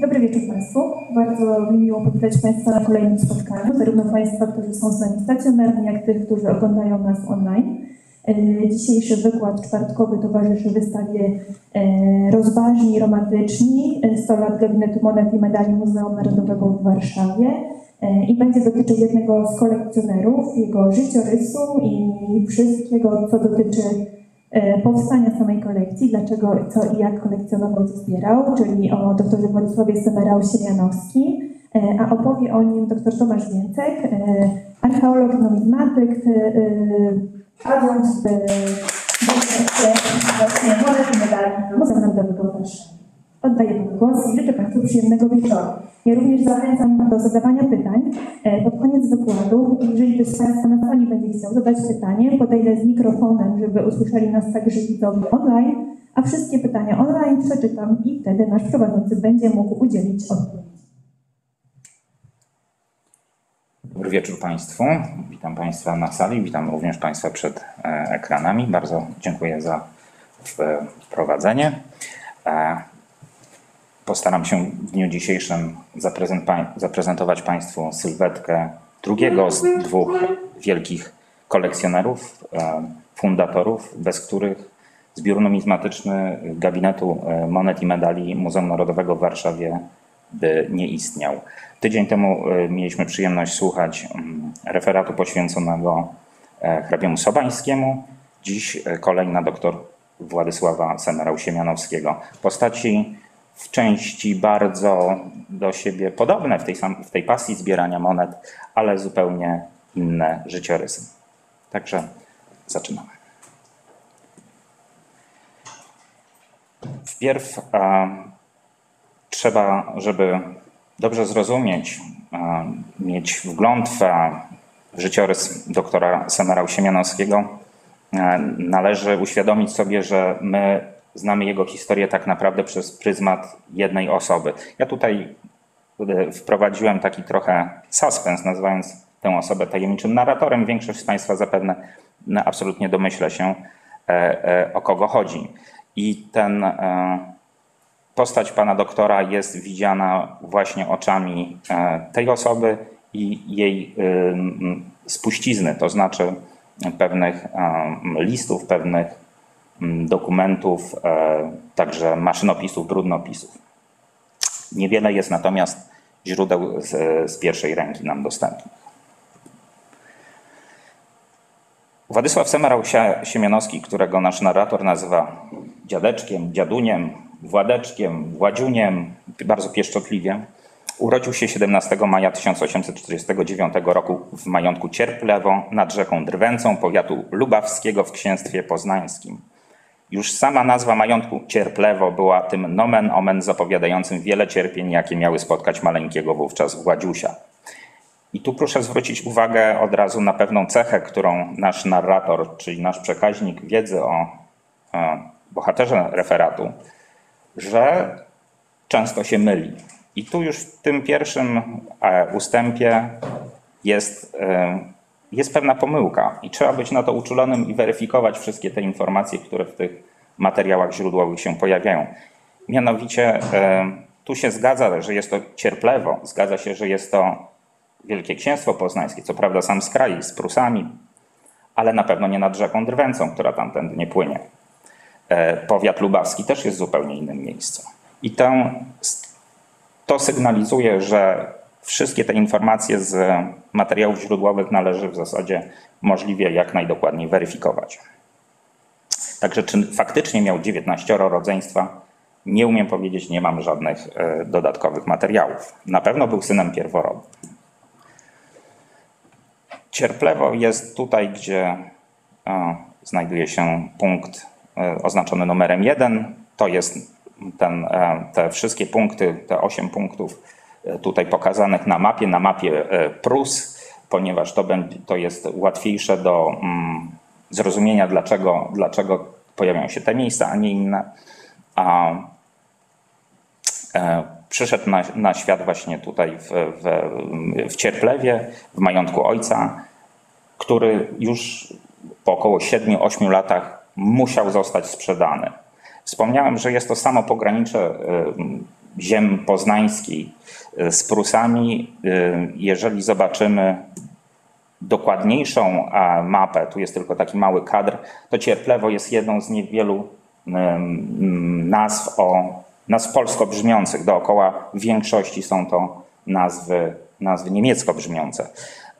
Dobry wieczór Państwu. Bardzo mi miło powitać Państwa na kolejnym spotkaniu, zarówno Państwa, którzy są z nami stacjonarnie, jak tych, którzy oglądają nas online. E, Dzisiejszy wykład czwartkowy towarzyszy wystawie e, Rozważni romantyczni e, 100 lat gabinetu monet i medali Muzeum Narodowego w Warszawie E, i będzie dotyczył jednego z kolekcjonerów, jego życiorysu i wszystkiego, co dotyczy e, powstania samej kolekcji, dlaczego, co i jak kolekcjonował, co zbierał, czyli o doktorze Władysławie Semerał-Siemianowskim, e, a opowie o nim dr Tomasz Więcek, e, archeolog, numizmatyk, e, e, adjunkt właśnie Muzeum Narodowego Warszawie. Oddaję Panu głos i życzę Państwu przyjemnego wieczoru. Ja również zachęcam do zadawania pytań. E, Pod koniec wykładu, jeżeli ktoś z Państwa na sali będzie chciał zadać pytanie, podejdę z mikrofonem, żeby usłyszeli nas także widzowie online, a wszystkie pytania online przeczytam i wtedy nasz prowadzący będzie mógł udzielić odpowiedzi. Dobry wieczór Państwu. Witam Państwa na sali, witam również Państwa przed e, ekranami. Bardzo dziękuję za e, wprowadzenie. Postaram się w dniu dzisiejszym zaprezent- zaprezentować Państwu sylwetkę drugiego z dwóch wielkich kolekcjonerów, e, fundatorów, bez których zbiór numizmatyczny Gabinetu e, Monet i Medali Muzeum Narodowego w Warszawie by nie istniał. Tydzień temu e, mieliśmy przyjemność słuchać mm, referatu poświęconego hrabiemu Sobańskiemu. Dziś kolejna doktor Władysława Semerał-Siemianowskiego. Postaci w części bardzo do siebie podobne w tej, sam, w tej pasji zbierania monet, ale zupełnie inne życiorysy. Także zaczynamy. Wpierw e, trzeba, żeby dobrze zrozumieć, e, mieć wgląd w e, życiorys doktora Semerał-Siemianowskiego, e, należy uświadomić sobie, że my znamy jego historię tak naprawdę przez pryzmat jednej osoby. Ja tutaj wprowadziłem taki trochę suspens, nazywając tę osobę tajemniczym narratorem. Większość z Państwa zapewne no, absolutnie domyśla się, e, e, o kogo chodzi. I ten e, postać pana doktora jest widziana właśnie oczami tej osoby i jej spuścizny, to znaczy pewnych listów, pewnych dokumentów, e, także maszynopisów, brudnopisów. Niewiele jest natomiast źródeł z, z pierwszej ręki nam dostępnych. Władysław Semerał-Siemianowski, którego nasz narrator nazywa dziadeczkiem, dziaduniem, władeczkiem, władziuniem, bardzo pieszczotliwie, urodził się 17 maja 1849 roku w majątku Cierplewo nad rzeką Drwęcą powiatu lubawskiego w księstwie poznańskim. Już sama nazwa majątku Cierplewo była tym nomen omen zapowiadającym wiele cierpień, jakie miały spotkać maleńkiego wówczas Władziusia. I tu proszę zwrócić uwagę od razu na pewną cechę, którą nasz narrator, czyli nasz przekaźnik wiedzy o e, bohaterze referatu, że często się myli. I tu już w tym pierwszym e, ustępie jest, e, jest pewna pomyłka i trzeba być na to uczulonym i weryfikować wszystkie te informacje, które w tych materiałach źródłowych się pojawiają. Mianowicie e, tu się zgadza, że jest to Cierplewo, zgadza się, że jest to Wielkie Księstwo Poznańskie, co prawda sam z kraju, z Prusami, ale na pewno nie nad rzeką Drwęcą, która tamtędy nie płynie. E, Powiat lubawski też jest zupełnie innym miejscem. I to, to sygnalizuje, że wszystkie te informacje z materiałów źródłowych należy w zasadzie możliwie jak najdokładniej weryfikować. Także czy faktycznie miał 19 rodzeństwa, nie umiem powiedzieć, nie mam żadnych e, dodatkowych materiałów. Na pewno był synem pierworodnym. Cierplewo jest tutaj, gdzie e, znajduje się punkt e, oznaczony numerem 1. To jest ten, te wszystkie punkty, te 8 punktów tutaj pokazanych na mapie, na mapie e, Prus, ponieważ to, to jest łatwiejsze do mm, zrozumienia, dlaczego, dlaczego pojawiają się te miejsca, a nie inne. A, e, przyszedł na, na świat właśnie tutaj w, w, w Cierplewie, w majątku ojca, który już po około 7-8 latach musiał zostać sprzedany. Wspomniałem, że jest to samo pogranicze ziem poznańskiej z Prusami. Y, Jeżeli zobaczymy dokładniejszą mapę, tu jest tylko taki mały kadr, to Cierplewo jest jedną z niewielu nazw, o, nazw polsko brzmiących. Dookoła w większości są to nazwy, nazwy niemiecko brzmiące.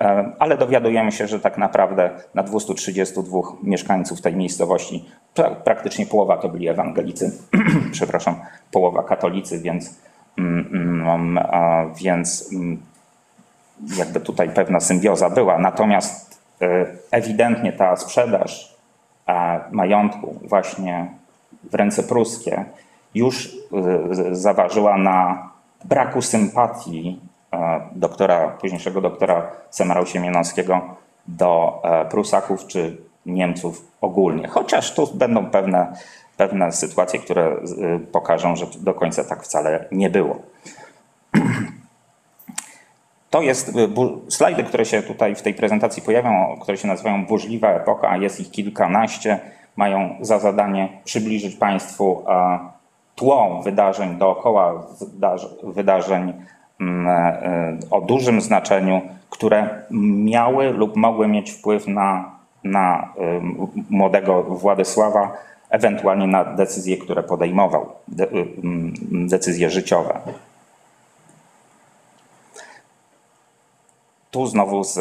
E, Ale dowiadujemy się, że tak naprawdę na 232 mieszkańców tej miejscowości pra, praktycznie połowa to byli ewangelicy, przepraszam, połowa katolicy, więc, więc mm, jakby tutaj pewna symbioza była. Natomiast e, ewidentnie ta sprzedaż majątku właśnie w ręce pruskie już z- zaważyła na braku sympatii e, doktora, późniejszego doktora Semerał Siemianowskiego do e, Prusaków czy Niemców ogólnie. Chociaż tu będą pewne, pewne sytuacje, które e, pokażą, że do końca tak wcale nie było. To jest y, slajdy, które się tutaj w tej prezentacji pojawią, które się nazywają burzliwa epoka, a jest ich kilkanaście, mają za zadanie przybliżyć Państwu e, tło wydarzeń dookoła wydarzeń mm, e, o dużym znaczeniu, które miały lub mogły mieć wpływ na, na y, młodego Władysława, ewentualnie na decyzje, które podejmował, de, y, mm, decyzje życiowe. Tu znowu z,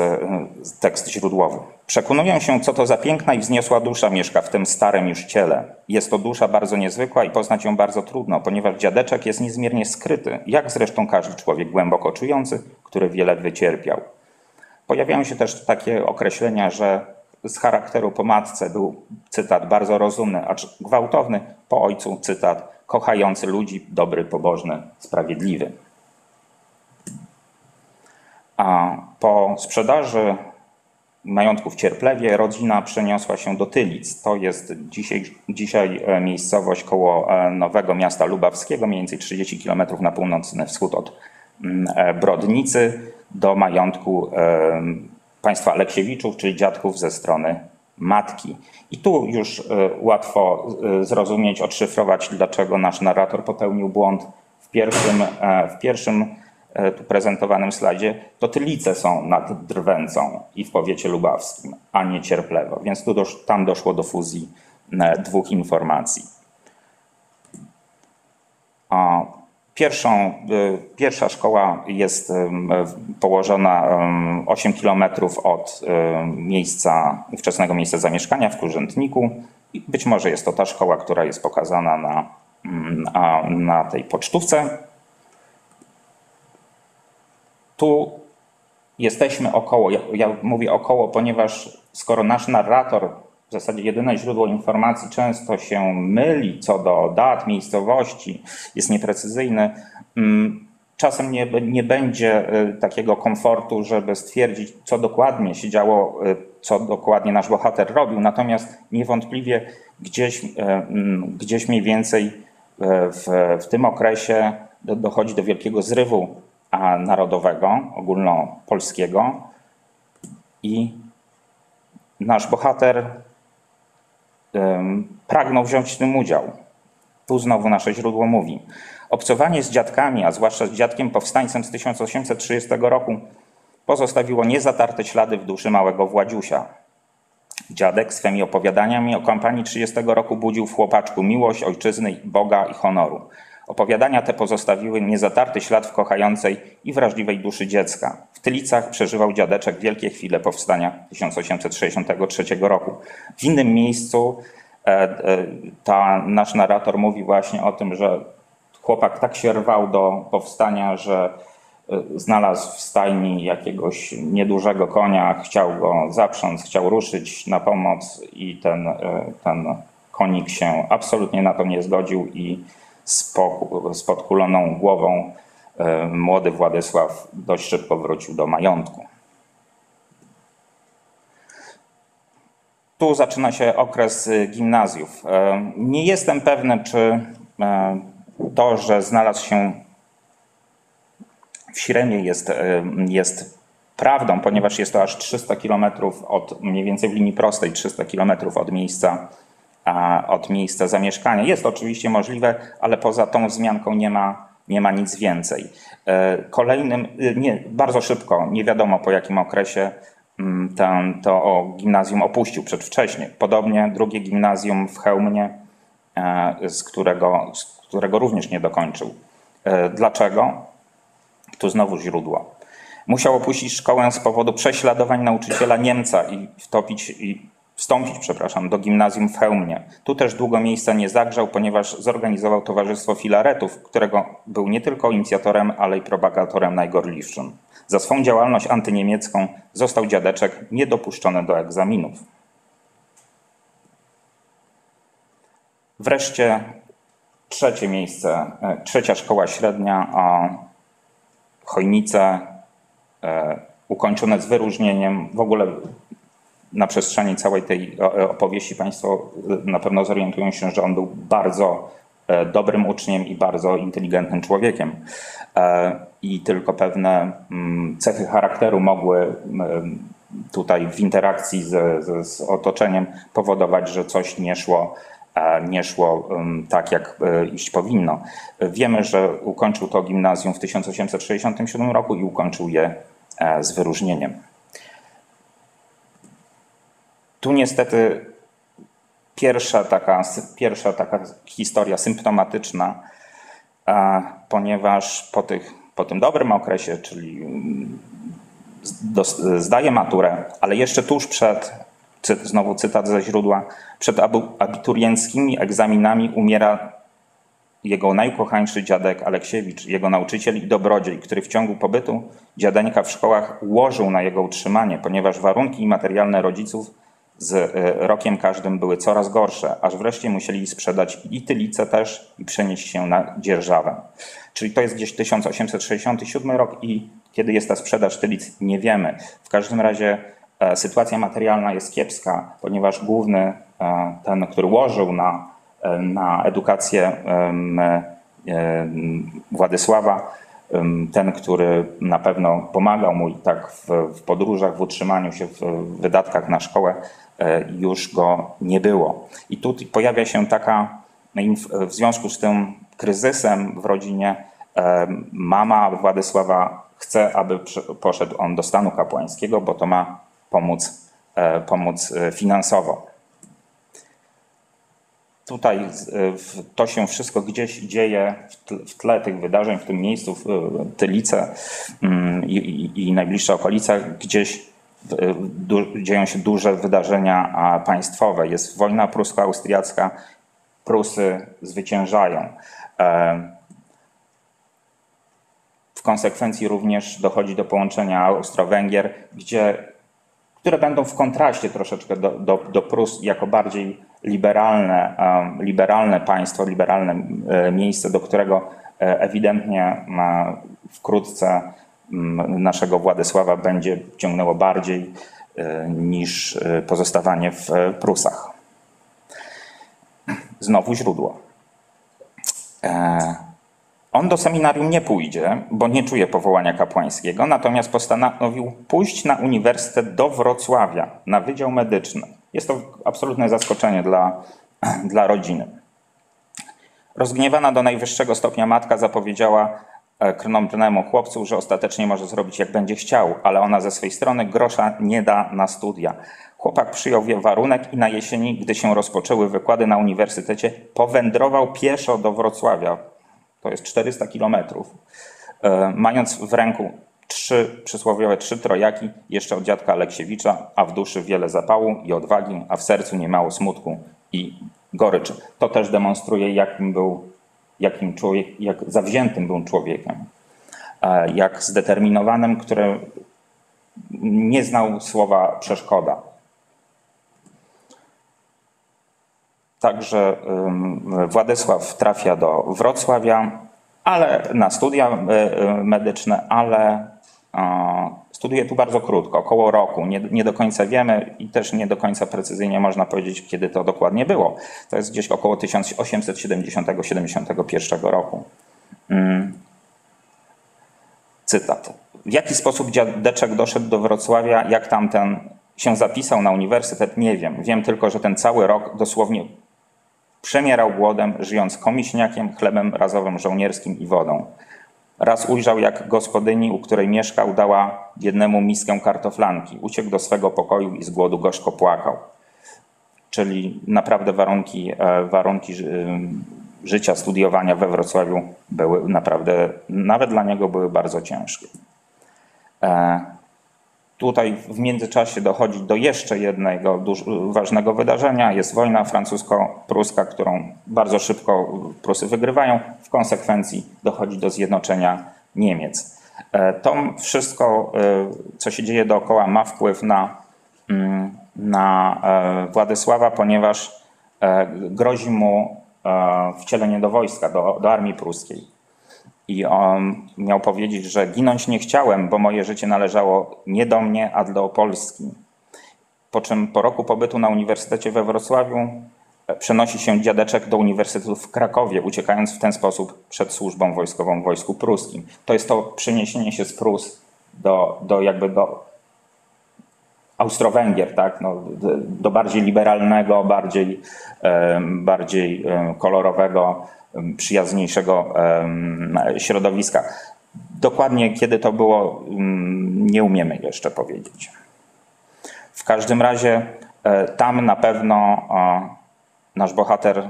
z tekst źródłowy. Przekonuję się, co to za piękna i wzniosła dusza mieszka w tym starym już ciele. Jest to dusza bardzo niezwykła i poznać ją bardzo trudno, ponieważ dziadeczek jest niezmiernie skryty, jak zresztą każdy człowiek głęboko czujący, który wiele wycierpiał. Pojawiają się też takie określenia, że z charakteru po matce był cytat bardzo rozumny, acz gwałtowny, po ojcu cytat kochający ludzi, dobry, pobożny, sprawiedliwy. A po sprzedaży majątku w Cierplewie rodzina przeniosła się do Tylic. To jest dzisiaj, dzisiaj e, miejscowość koło e, Nowego Miasta Lubawskiego, mniej więcej 30 km na północny wschód od mm, e, Brodnicy, do majątku państwa Aleksiewiczów, czyli dziadków ze strony matki. I tu już e, łatwo e, zrozumieć, odszyfrować, dlaczego nasz narrator popełnił błąd w pierwszym, e, w pierwszym tu prezentowanym slajdzie, to Tylice są nad Drwęcą i w powiecie lubawskim, a nie Cierplewo. Więc tu dosz, tam doszło do fuzji dwóch informacji. Pierwszą, y, pierwsza szkoła jest położona ym, 8 km od miejsca, ówczesnego miejsca zamieszkania w Kurzętniku. Być może jest to ta szkoła, która jest pokazana na, ym, a- na tej pocztówce. Tu jesteśmy około, ja, ja mówię około, ponieważ skoro nasz narrator, w zasadzie jedyne źródło informacji, często się myli co do dat, miejscowości, jest nieprecyzyjny, mm, czasem nie, nie będzie y, takiego komfortu, żeby stwierdzić, co dokładnie się działo, y, co dokładnie nasz bohater robił. Natomiast niewątpliwie gdzieś, y, mm, gdzieś mniej więcej w, w tym okresie do, dochodzi do wielkiego zrywu narodowego, ogólnopolskiego i nasz bohater pragnął wziąć w tym udział. Tu znowu nasze źródło mówi. Obcowanie z dziadkami, a zwłaszcza z dziadkiem powstańcem z 1830 roku, pozostawiło niezatarte ślady w duszy małego Władziusia. Dziadek swymi opowiadaniami o kampanii 30 roku budził w chłopaczku miłość ojczyzny, Boga i honoru. Opowiadania te pozostawiły niezatarty ślad w kochającej i wrażliwej duszy dziecka. W Tylicach przeżywał dziadeczek wielkie chwile powstania 1863 roku. W innym miejscu e, e, ta, nasz narrator mówi właśnie o tym, że chłopak tak się rwał do powstania, że e, znalazł w stajni jakiegoś niedużego konia, chciał go zaprząc, chciał ruszyć na pomoc i ten, ten konik się absolutnie na to nie zgodził i z, po, z podkuloną głową e, młody Władysław dość szybko wrócił do majątku. Tu zaczyna się okres y, gimnazjów. E, Nie jestem pewny, czy e, to, że znalazł się w Śremie jest, e, jest prawdą, ponieważ jest to aż 300 kilometrów od, mniej więcej w linii prostej, 300 kilometrów od miejsca, od miejsca zamieszkania. Jest oczywiście możliwe, ale poza tą wzmianką nie ma, nie ma nic więcej. E, kolejnym, e, nie, bardzo szybko, nie wiadomo po jakim okresie, mm, ten, to gimnazjum opuścił przedwcześnie. Podobnie drugie gimnazjum w Chełmnie, e, z którego, z którego również nie dokończył. Dlaczego? Tu znowu źródło. Musiał opuścić szkołę z powodu prześladowań nauczyciela Niemca i wtopić i wstąpić, przepraszam, do gimnazjum w Chełmnie. Tu też długo miejsca nie zagrzał, ponieważ zorganizował Towarzystwo Filaretów, którego był nie tylko inicjatorem, ale i propagatorem najgorliwszym. Za swą działalność antyniemiecką został dziadeczek niedopuszczony do egzaminów. Wreszcie trzecie miejsce, e, trzecia szkoła średnia, a Chojnice, e, ukończone z wyróżnieniem. W ogóle na przestrzeni całej tej opowieści Państwo na pewno zorientują się, że on był bardzo e, dobrym uczniem i bardzo inteligentnym człowiekiem. E, I tylko pewne mm, cechy charakteru mogły tutaj w interakcji z, z, z otoczeniem powodować, że coś nie szło, nie szło tak, jak e, iść powinno. Wiemy, że ukończył to gimnazjum w 1867 roku i ukończył je z wyróżnieniem. Tu niestety pierwsza taka, pierwsza taka historia symptomatyczna, ponieważ po, tych, po tym dobrym okresie, czyli mm, zdaje maturę, ale jeszcze tuż przed, znowu cytat ze źródła, przed abiturienckimi egzaminami umiera jego najukochańszy dziadek Aleksiewicz, jego nauczyciel i dobrodziej, który w ciągu pobytu dziadeńka w szkołach łożył na jego utrzymanie, ponieważ warunki materialne rodziców z e, rokiem każdym były coraz gorsze, aż wreszcie musieli sprzedać i też i przenieść się na dzierżawę. Czyli to jest gdzieś 1867 rok i kiedy jest ta sprzedaż Tylic nie wiemy. W każdym razie e, sytuacja materialna jest kiepska, ponieważ główny e, ten, który łożył na, na edukację Władysława, ten, który na pewno pomagał mu tak w, w podróżach, w utrzymaniu się, w wydatkach na szkołę, już go nie było. I tu pojawia się taka, w związku z tym kryzysem w rodzinie, e, mama Władysława chce, aby poszedł on do stanu kapłańskiego, bo to ma pomóc, e, pomóc finansowo. Tutaj to się wszystko gdzieś dzieje w tle tych wydarzeń, w tym miejscu, w Tylice mm, i, i, i najbliższe okolice, gdzieś dzieją się duże wydarzenia państwowe. Jest wojna prusko-austriacka, Prusy zwyciężają. W konsekwencji również dochodzi do połączenia Austro-Węgier, gdzie, które będą w kontraście troszeczkę do, do, do Prus jako bardziej liberalne, liberalne państwo, liberalne e, miejsce, do którego e, ewidentnie wkrótce naszego Władysława będzie ciągnęło bardziej e, niż e, pozostawanie w e, Prusach. Znowu źródło. On do seminarium nie pójdzie, bo nie czuje powołania kapłańskiego, natomiast postanowił pójść na uniwersytet do Wrocławia, na Wydział Medyczny. Jest to absolutne zaskoczenie dla, dla rodziny. Rozgniewana do najwyższego stopnia matka zapowiedziała E, krnąbrnemu chłopcu, że ostatecznie może zrobić jak będzie chciał, ale ona ze swej strony grosza nie da na studia. Chłopak przyjął warunek i na jesieni, gdy się rozpoczęły wykłady na uniwersytecie, powędrował pieszo do Wrocławia. To jest 400 kilometrów. E, mając w ręku trzy przysłowiowe trzy trojaki, jeszcze od dziadka Aleksiewicza, a w duszy wiele zapału i odwagi, a w sercu niemało smutku i goryczy. To też demonstruje, jakim był jakim człowiek, jak zawziętym był człowiekiem, jak zdeterminowanym, który nie znał słowa przeszkoda. Także Władysław trafia do Wrocławia, ale na studia e, e, medyczne, ale Studiuję tu bardzo krótko, około roku. Nie, nie, do końca wiemy i też nie do końca precyzyjnie można powiedzieć, kiedy to dokładnie było. To jest gdzieś około 1870-71 roku. Hmm. Cytat. W jaki sposób dziadeczek doszedł do Wrocławia, jak tamten się zapisał na uniwersytet, nie wiem. Wiem tylko, że ten cały rok dosłownie Przemierał głodem, żyjąc komiśniakiem, chlebem razowym żołnierskim i wodą. Raz ujrzał, jak gospodyni, u której mieszkał, dała jednemu miskę kartoflanki. Uciekł do swego pokoju i z głodu gorzko płakał. Czyli naprawdę warunki, e, warunki ży- życia, studiowania we Wrocławiu były naprawdę, nawet dla niego były bardzo ciężkie. Tutaj w międzyczasie dochodzi do jeszcze jednego duż- ważnego wydarzenia. Jest wojna francusko-pruska, którą bardzo szybko Prusy wygrywają. W konsekwencji dochodzi do zjednoczenia Niemiec. E, To wszystko, e, co się dzieje dookoła, ma wpływ na, mm, na e, Władysława, ponieważ grozi mu wcielenie do wojska, do, do armii pruskiej. I on miał powiedzieć, że ginąć nie chciałem, bo moje życie należało nie do mnie, a do Polski. Po czym po roku pobytu na Uniwersytecie we Wrocławiu e, przenosi się dziadeczek do Uniwersytetu w Krakowie, uciekając w ten sposób przed służbą wojskową w wojsku pruskim. To jest to przeniesienie się z Prus do, do jakby do Austro-Węgier, tak? no, do, bardziej liberalnego, bardziej, bardziej kolorowego, przyjazniejszego środowiska. Dokładnie kiedy to było, nie umiemy jeszcze powiedzieć. W każdym razie e, tam na pewno nasz bohater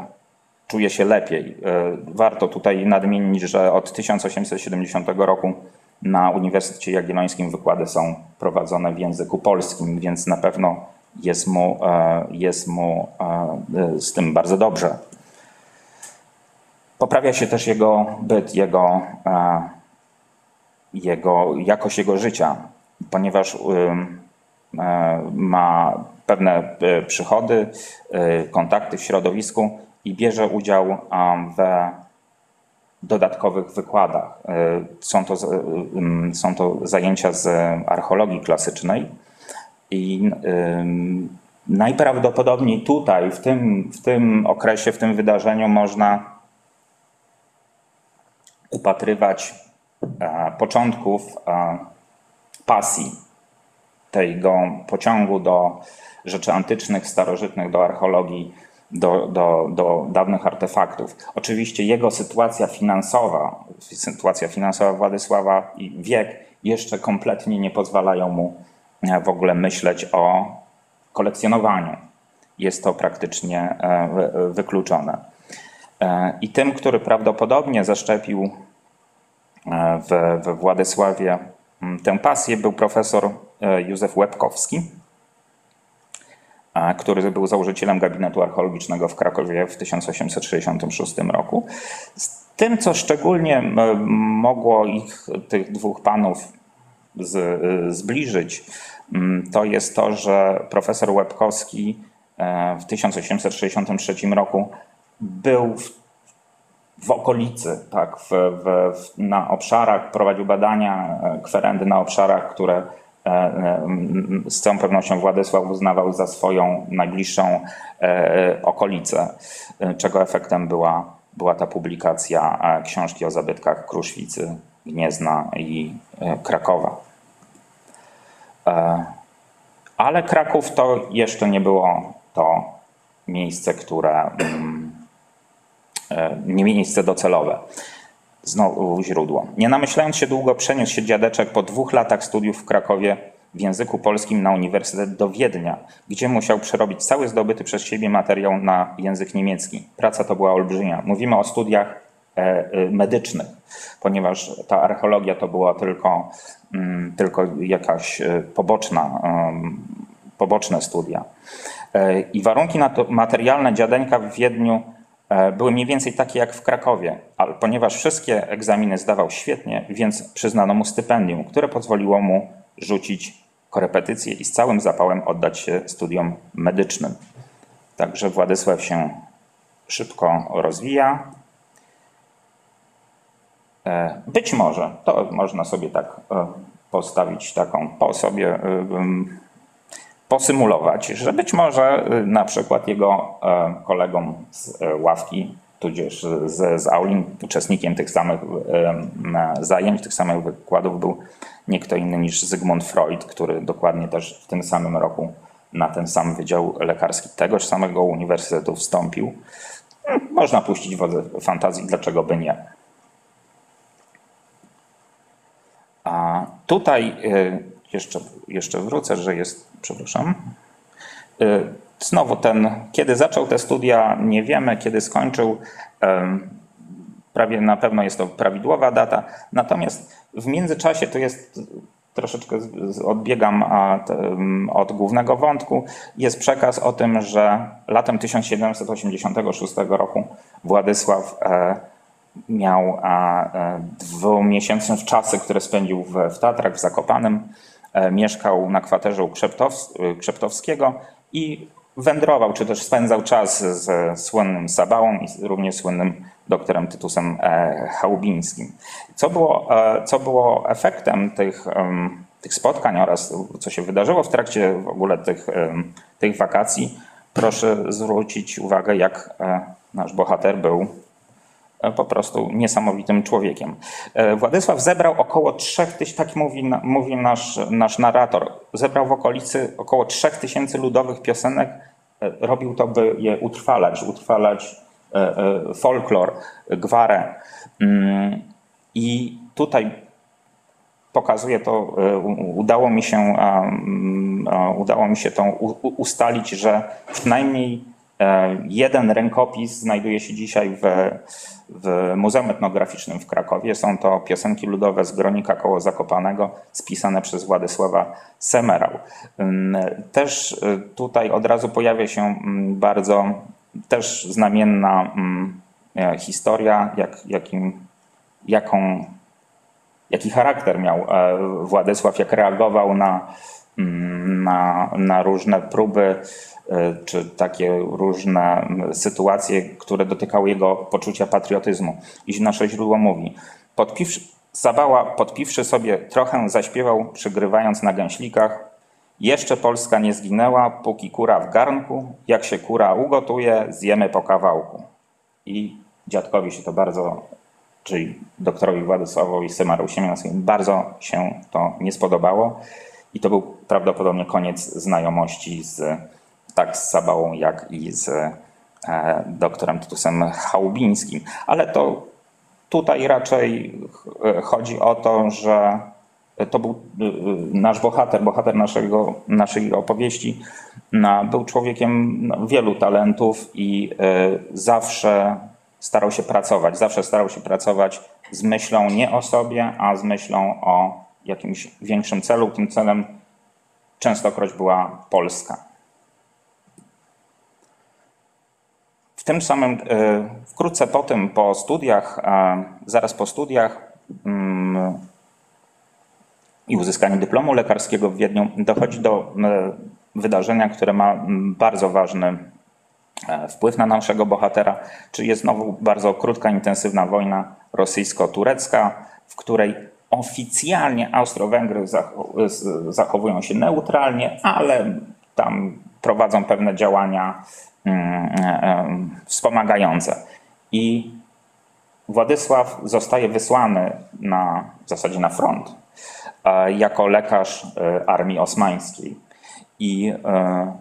czuje się lepiej. E, Warto tutaj nadmienić, że od 1870 roku na Uniwersytecie Jagiellońskim wykłady są prowadzone w języku polskim, więc na pewno jest mu, e, jest mu z tym bardzo dobrze. Poprawia się też jego byt, jego, e, jego jakość jego życia, ponieważ e, ma pewne e, przychody, kontakty w środowisku i bierze udział we dodatkowych wykładach. Są to, są to zajęcia z archeologii klasycznej i najprawdopodobniej tutaj, w tym, w tym okresie, w tym wydarzeniu można upatrywać e, początków e, pasji tego pociągu do rzeczy antycznych, starożytnych, do archeologii, do, do, do dawnych artefaktów. Oczywiście jego sytuacja finansowa, sytuacja finansowa Władysława i wiek jeszcze kompletnie nie pozwalają mu e, w ogóle myśleć o kolekcjonowaniu. Jest to praktycznie wy- wykluczone. E, I tym, który prawdopodobnie zaszczepił e, w, we Władysławie tę pasję, był profesor e, Józef Łebkowski, który był założycielem gabinetu archeologicznego w Krakowie w 1866 roku. Z tym, co szczególnie mogło ich, tych dwóch panów z, zbliżyć, to jest to, że profesor Łebkowski w 1863 roku był w w okolicy, tak, w, w, na obszarach, prowadził badania, e, kwerendy na obszarach, które e, e, z całą pewnością Władysław uznawał za swoją najbliższą okolicę, czego efektem była, była ta publikacja książki o zabytkach Kruszwicy, Gniezna i Krakowa. Ale Kraków to jeszcze nie było to miejsce, które mm, miejsce docelowe. Znowu źródło. Nie namyślając się długo, przeniósł się dziadeczek po dwóch latach studiów w Krakowie w języku polskim na Uniwersytet do Wiednia, gdzie musiał przerobić cały zdobyty przez siebie materiał na język niemiecki. Praca to była olbrzymia. Mówimy o studiach e, e, medycznych, ponieważ ta archeologia to była tylko, mm, tylko jakaś e, poboczna, em, poboczne studia. E, I warunki materialne dziadeńka w Wiedniu e, były mniej więcej takie jak w Krakowie, ale ponieważ wszystkie egzaminy zdawał świetnie, więc przyznano mu stypendium, które pozwoliło mu rzucić korepetycje i z całym zapałem oddać się studiom medycznym. Także Władysław się szybko rozwija. E, Być może, to można sobie tak e, postawić taką po sobie, e, posymulować, że być może y, na przykład jego e, kolegą z e, ławki, tudzież z, z Aulin, uczestnikiem tych samych e, zajęć, tych samych wykładów był nie kto inny niż Zygmunt Freud, który dokładnie też w tym samym roku na ten sam wydział lekarski tegoż samego uniwersytetu wstąpił. można puścić wodze fantazji, dlaczego by nie. A tutaj y, jeszcze, jeszcze wrócę, że jest, przepraszam. Y, Znowu ten, kiedy zaczął te studia, nie wiemy, kiedy skończył. Prawie na pewno jest to prawidłowa data. Natomiast w międzyczasie, to jest troszeczkę odbiegam od głównego wątku, jest przekaz o tym, że latem 1786 roku Władysław e, miał e, dwumiesięczne czasy, które spędził w Tatrach, w Zakopanem. E, Mieszkał na kwaterze u Krzeptows, Krzeptowskiego i wędrował, czy też spędzał czas z słynnym Sabałą i z równie słynnym doktorem Tytusem e, Chałubińskim. Co było, e, co było efektem tych, tych spotkań oraz co się wydarzyło w trakcie w ogóle tych, tych wakacji, proszę zwrócić uwagę, jak e, nasz bohater był e, po prostu niesamowitym człowiekiem. E, Władysław zebrał około 3000, tak mówi, mówi nasz, nasz narrator, zebrał w okolicy około 3000 ludowych piosenek. E, Robił to, by je utrwalać, utrwalać e, folklor, gwarę. Mm, I tutaj pokazuje to, udało mi się, mm, udało mi się to ustalić, że przynajmniej jeden rękopis znajduje się dzisiaj w, w Muzeum Etnograficznym w Krakowie. Są to piosenki ludowe z Gronika koło Zakopanego, spisane przez Władysława Semerał. Też e, tutaj od razu pojawia się bardzo też znamienna e, historia, jak, jakim, jaką jaki charakter miał e, Władysław, jak reagował na, na, na różne próby, e, czy takie różne mm, sytuacje, które dotykały jego poczucia patriotyzmu. I nasze źródło mówi, podpiwszy, Sabała, podpiwszy sobie, trochę zaśpiewał, przygrywając na gęślikach, jeszcze Polska nie zginęła, póki kura w garnku, jak się kura ugotuje, zjemy po kawałku. I dziadkowi się to bardzo czyli doktorowi Władysławowi Semaru-Siemianowskiemu, bardzo się to nie spodobało i to był prawdopodobnie koniec znajomości z, tak z Sabałą, jak i z e, doktorem Tytusem Chałubińskim. Ale to tutaj raczej ch- chodzi o to, że to był y, nasz bohater, bohater naszego, naszej opowieści. Był człowiekiem no, wielu talentów i y, zawsze starał się pracować, zawsze starał się pracować z myślą nie o sobie, a z myślą o jakimś większym celu. Tym celem częstokroć była Polska. W tym samym, y, wkrótce po tym, po studiach, a zaraz po studiach mm, i uzyskaniu dyplomu lekarskiego w Wiedniu, dochodzi do y, wydarzenia, które ma bardzo ważny e, wpływ na naszego bohatera, czyli jest znowu bardzo krótka, intensywna wojna rosyjsko-turecka, w której oficjalnie Austro-Węgry zachowują się neutralnie, ale tam prowadzą pewne działania mm, e, wspomagające. I Władysław zostaje wysłany na, w zasadzie na front e, jako lekarz e, armii osmańskiej. I e,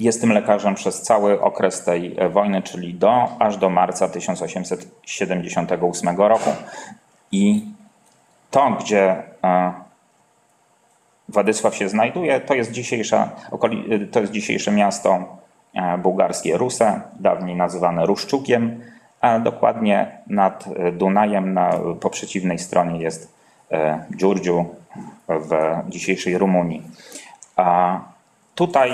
jest tym lekarzem przez cały okres tej wojny, czyli do, aż do marca 1878 roku. I to, gdzie e, Władysław się znajduje, to jest, dzisiejsza, okoli, to jest dzisiejsze miasto e, bułgarskie Ruse, dawniej nazywane Ruszczukiem, a dokładnie nad e, Dunajem, na, po przeciwnej stronie jest Dziurdziu w dzisiejszej Rumunii. A tutaj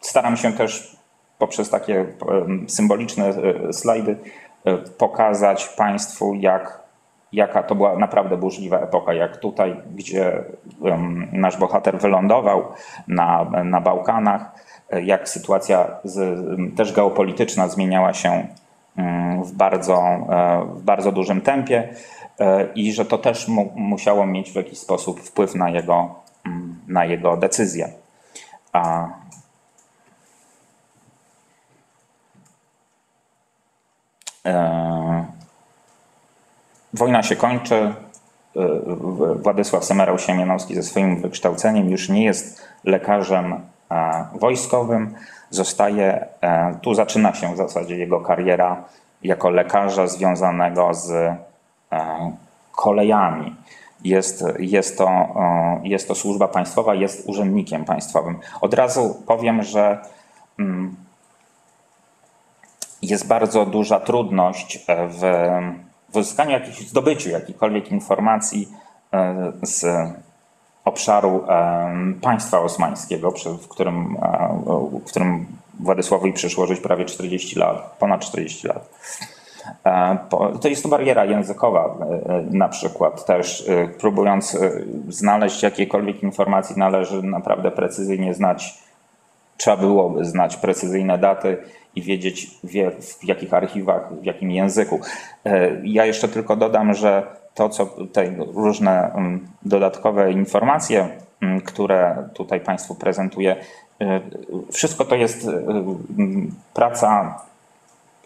staram się też poprzez takie symboliczne slajdy pokazać Państwu, jak, jaka to była naprawdę burzliwa epoka, jak tutaj, gdzie nasz bohater wylądował na, na Bałkanach, e, jak sytuacja z, też geopolityczna zmieniała się w bardzo, e, w bardzo dużym tempie e, i że to też mu, musiało mieć w jakiś sposób wpływ na jego, na jego decyzję. A E, Wojna się kończy. E, Władysław Semerał-Siemianowski ze swoim wykształceniem już nie jest lekarzem e, wojskowym, zostaje, e, tu zaczyna się w zasadzie jego kariera jako lekarza związanego z kolejami. Jest, jest, to, jest to służba państwowa, jest urzędnikiem państwowym. Od razu powiem, że mm, jest bardzo duża trudność w w uzyskaniu jakichś, zdobyciu jakichkolwiek informacji e, z obszaru e, państwa osmańskiego, w którym, e, w którym Władysławowi przyszło żyć prawie 40 lat, ponad 40 lat. To jest to bariera językowa na przykład też. Próbując znaleźć jakiekolwiek informacji należy naprawdę precyzyjnie znać trzeba byłoby znać precyzyjne daty i wiedzieć wie, w jakich archiwach, w jakim języku. E, Ja jeszcze tylko dodam, że to, co te różne mm, dodatkowe informacje, mm, które tutaj Państwu prezentuję, e, wszystko to jest e, mm, praca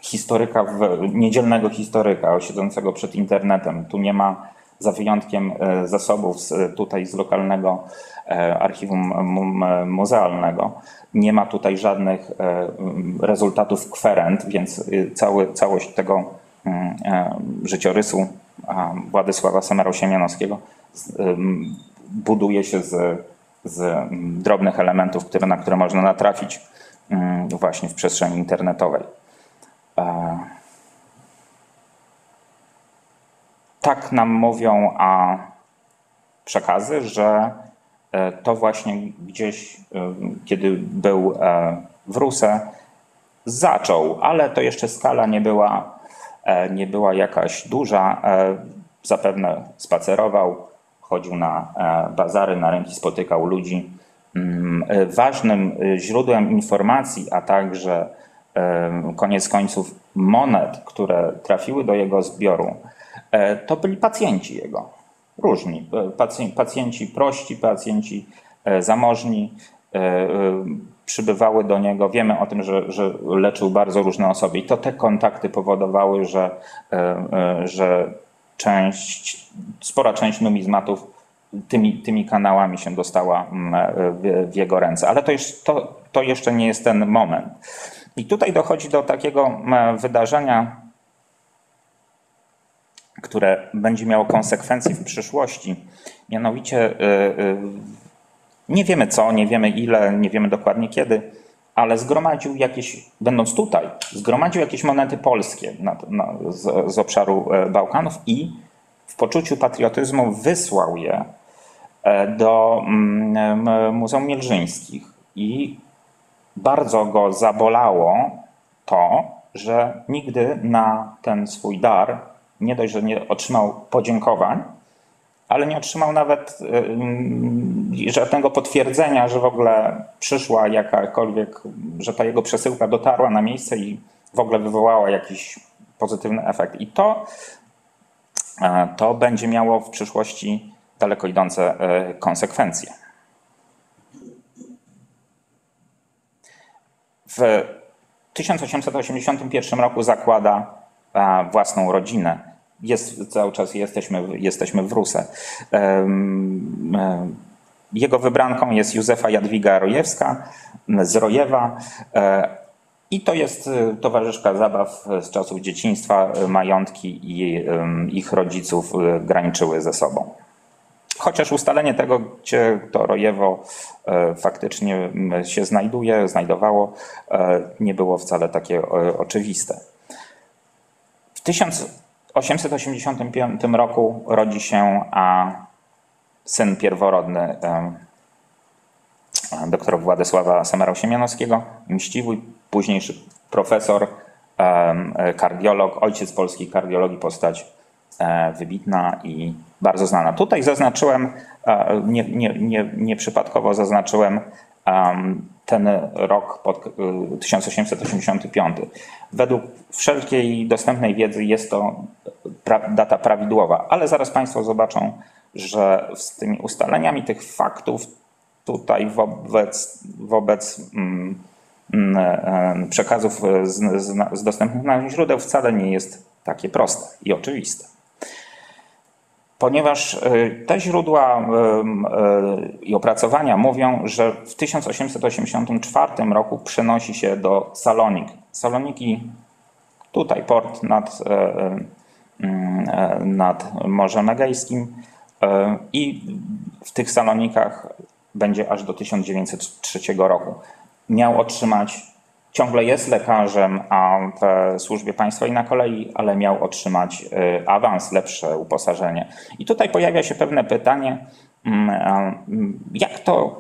historyka, niedzielnego historyka siedzącego przed internetem. Tu nie ma, za wyjątkiem e, zasobów z, tutaj z lokalnego e, archiwum m- muzealnego, nie ma tutaj żadnych e, rezultatów kwerent, więc cały, całość tego e, życiorysu Władysława ym, buduje się z, z drobnych elementów, które, na które można natrafić właśnie w przestrzeni internetowej. E, Tak nam mówią a przekazy, że e, to właśnie gdzieś, e, kiedy był e, w Rusę, zaczął, ale to jeszcze skala nie była, nie była jakaś duża. Zapewne spacerował, chodził na bazary, na rynki, spotykał ludzi. Mm, Ważnym źródłem informacji, a także koniec końców monet, które trafiły do jego zbioru, to byli pacjenci jego. Różni. E, Pacj- Pacjenci prości, pacjenci e, zamożni e, e, przybywały do niego. Wiemy o tym, że, że leczył bardzo różne osoby i to te kontakty powodowały, że, e, e, że część, spora część numizmatów tymi, tymi kanałami się dostała mm, e, w, w jego ręce. Ale to, już, to, to jeszcze nie jest ten moment. I tutaj dochodzi do takiego mm, wydarzenia, które będzie miało konsekwencje w przyszłości. Mianowicie y, y, nie wiemy co, nie wiemy ile, nie wiemy dokładnie kiedy, ale zgromadził jakieś, będąc tutaj, zgromadził jakieś monety polskie na, na, z, z obszaru e, Bałkanów i w poczuciu patriotyzmu wysłał je e, do mm, m, Muzeum Mielżyńskich. I bardzo go zabolało to, że nigdy na ten swój dar nie dość, że nie otrzymał podziękowań, ale nie otrzymał nawet żadnego potwierdzenia, że w ogóle przyszła jakakolwiek, że ta jego przesyłka dotarła na miejsce i w ogóle wywołała jakiś pozytywny efekt. I to, e, to będzie miało w przyszłości daleko idące e, konsekwencje. W 1881 roku zakłada e, własną rodzinę. Jest, cały czas jesteśmy, jesteśmy w Rusę. Em, e, Jego wybranką jest Józefa Jadwiga Rojewska z Rojewa. e, I to jest e, towarzyszka zabaw z czasów dzieciństwa. Majątki i ich rodziców e, graniczyły ze sobą. Chociaż ustalenie tego, gdzie to Rojewo faktycznie się znajduje, znajdowało, nie było wcale takie oczywiste. W 1885 roku rodzi się a, syn pierworodny doktora Władysława Semerał-Siemianowskiego, mściwy, późniejszy profesor, kardiolog, ojciec polskiej kardiologii, postać e, wybitna i bardzo znana. Tutaj zaznaczyłem, e, nie, nie, nie, nieprzypadkowo zaznaczyłem em, ten rok pod, y, 1885. Według wszelkiej dostępnej wiedzy jest to data prawidłowa, ale zaraz Państwo zobaczą, że z tymi ustaleniami tych faktów tutaj wobec, wobec mm, mm, przekazów z, z, z dostępnych nam źródeł wcale nie jest takie proste i oczywiste. Ponieważ y, te źródła y, y, i opracowania mówią, że w 1884 roku przenosi się do Salonik. Saloniki, tutaj port nad, nad Morzem Egejskim i w tych Salonikach będzie aż do 1903 roku. Miał otrzymać ciągle jest lekarzem a w służbie państwowej na kolei, ale miał otrzymać y, awans, lepsze uposażenie. I tutaj pojawia się pewne pytanie, mm, mm, jak to.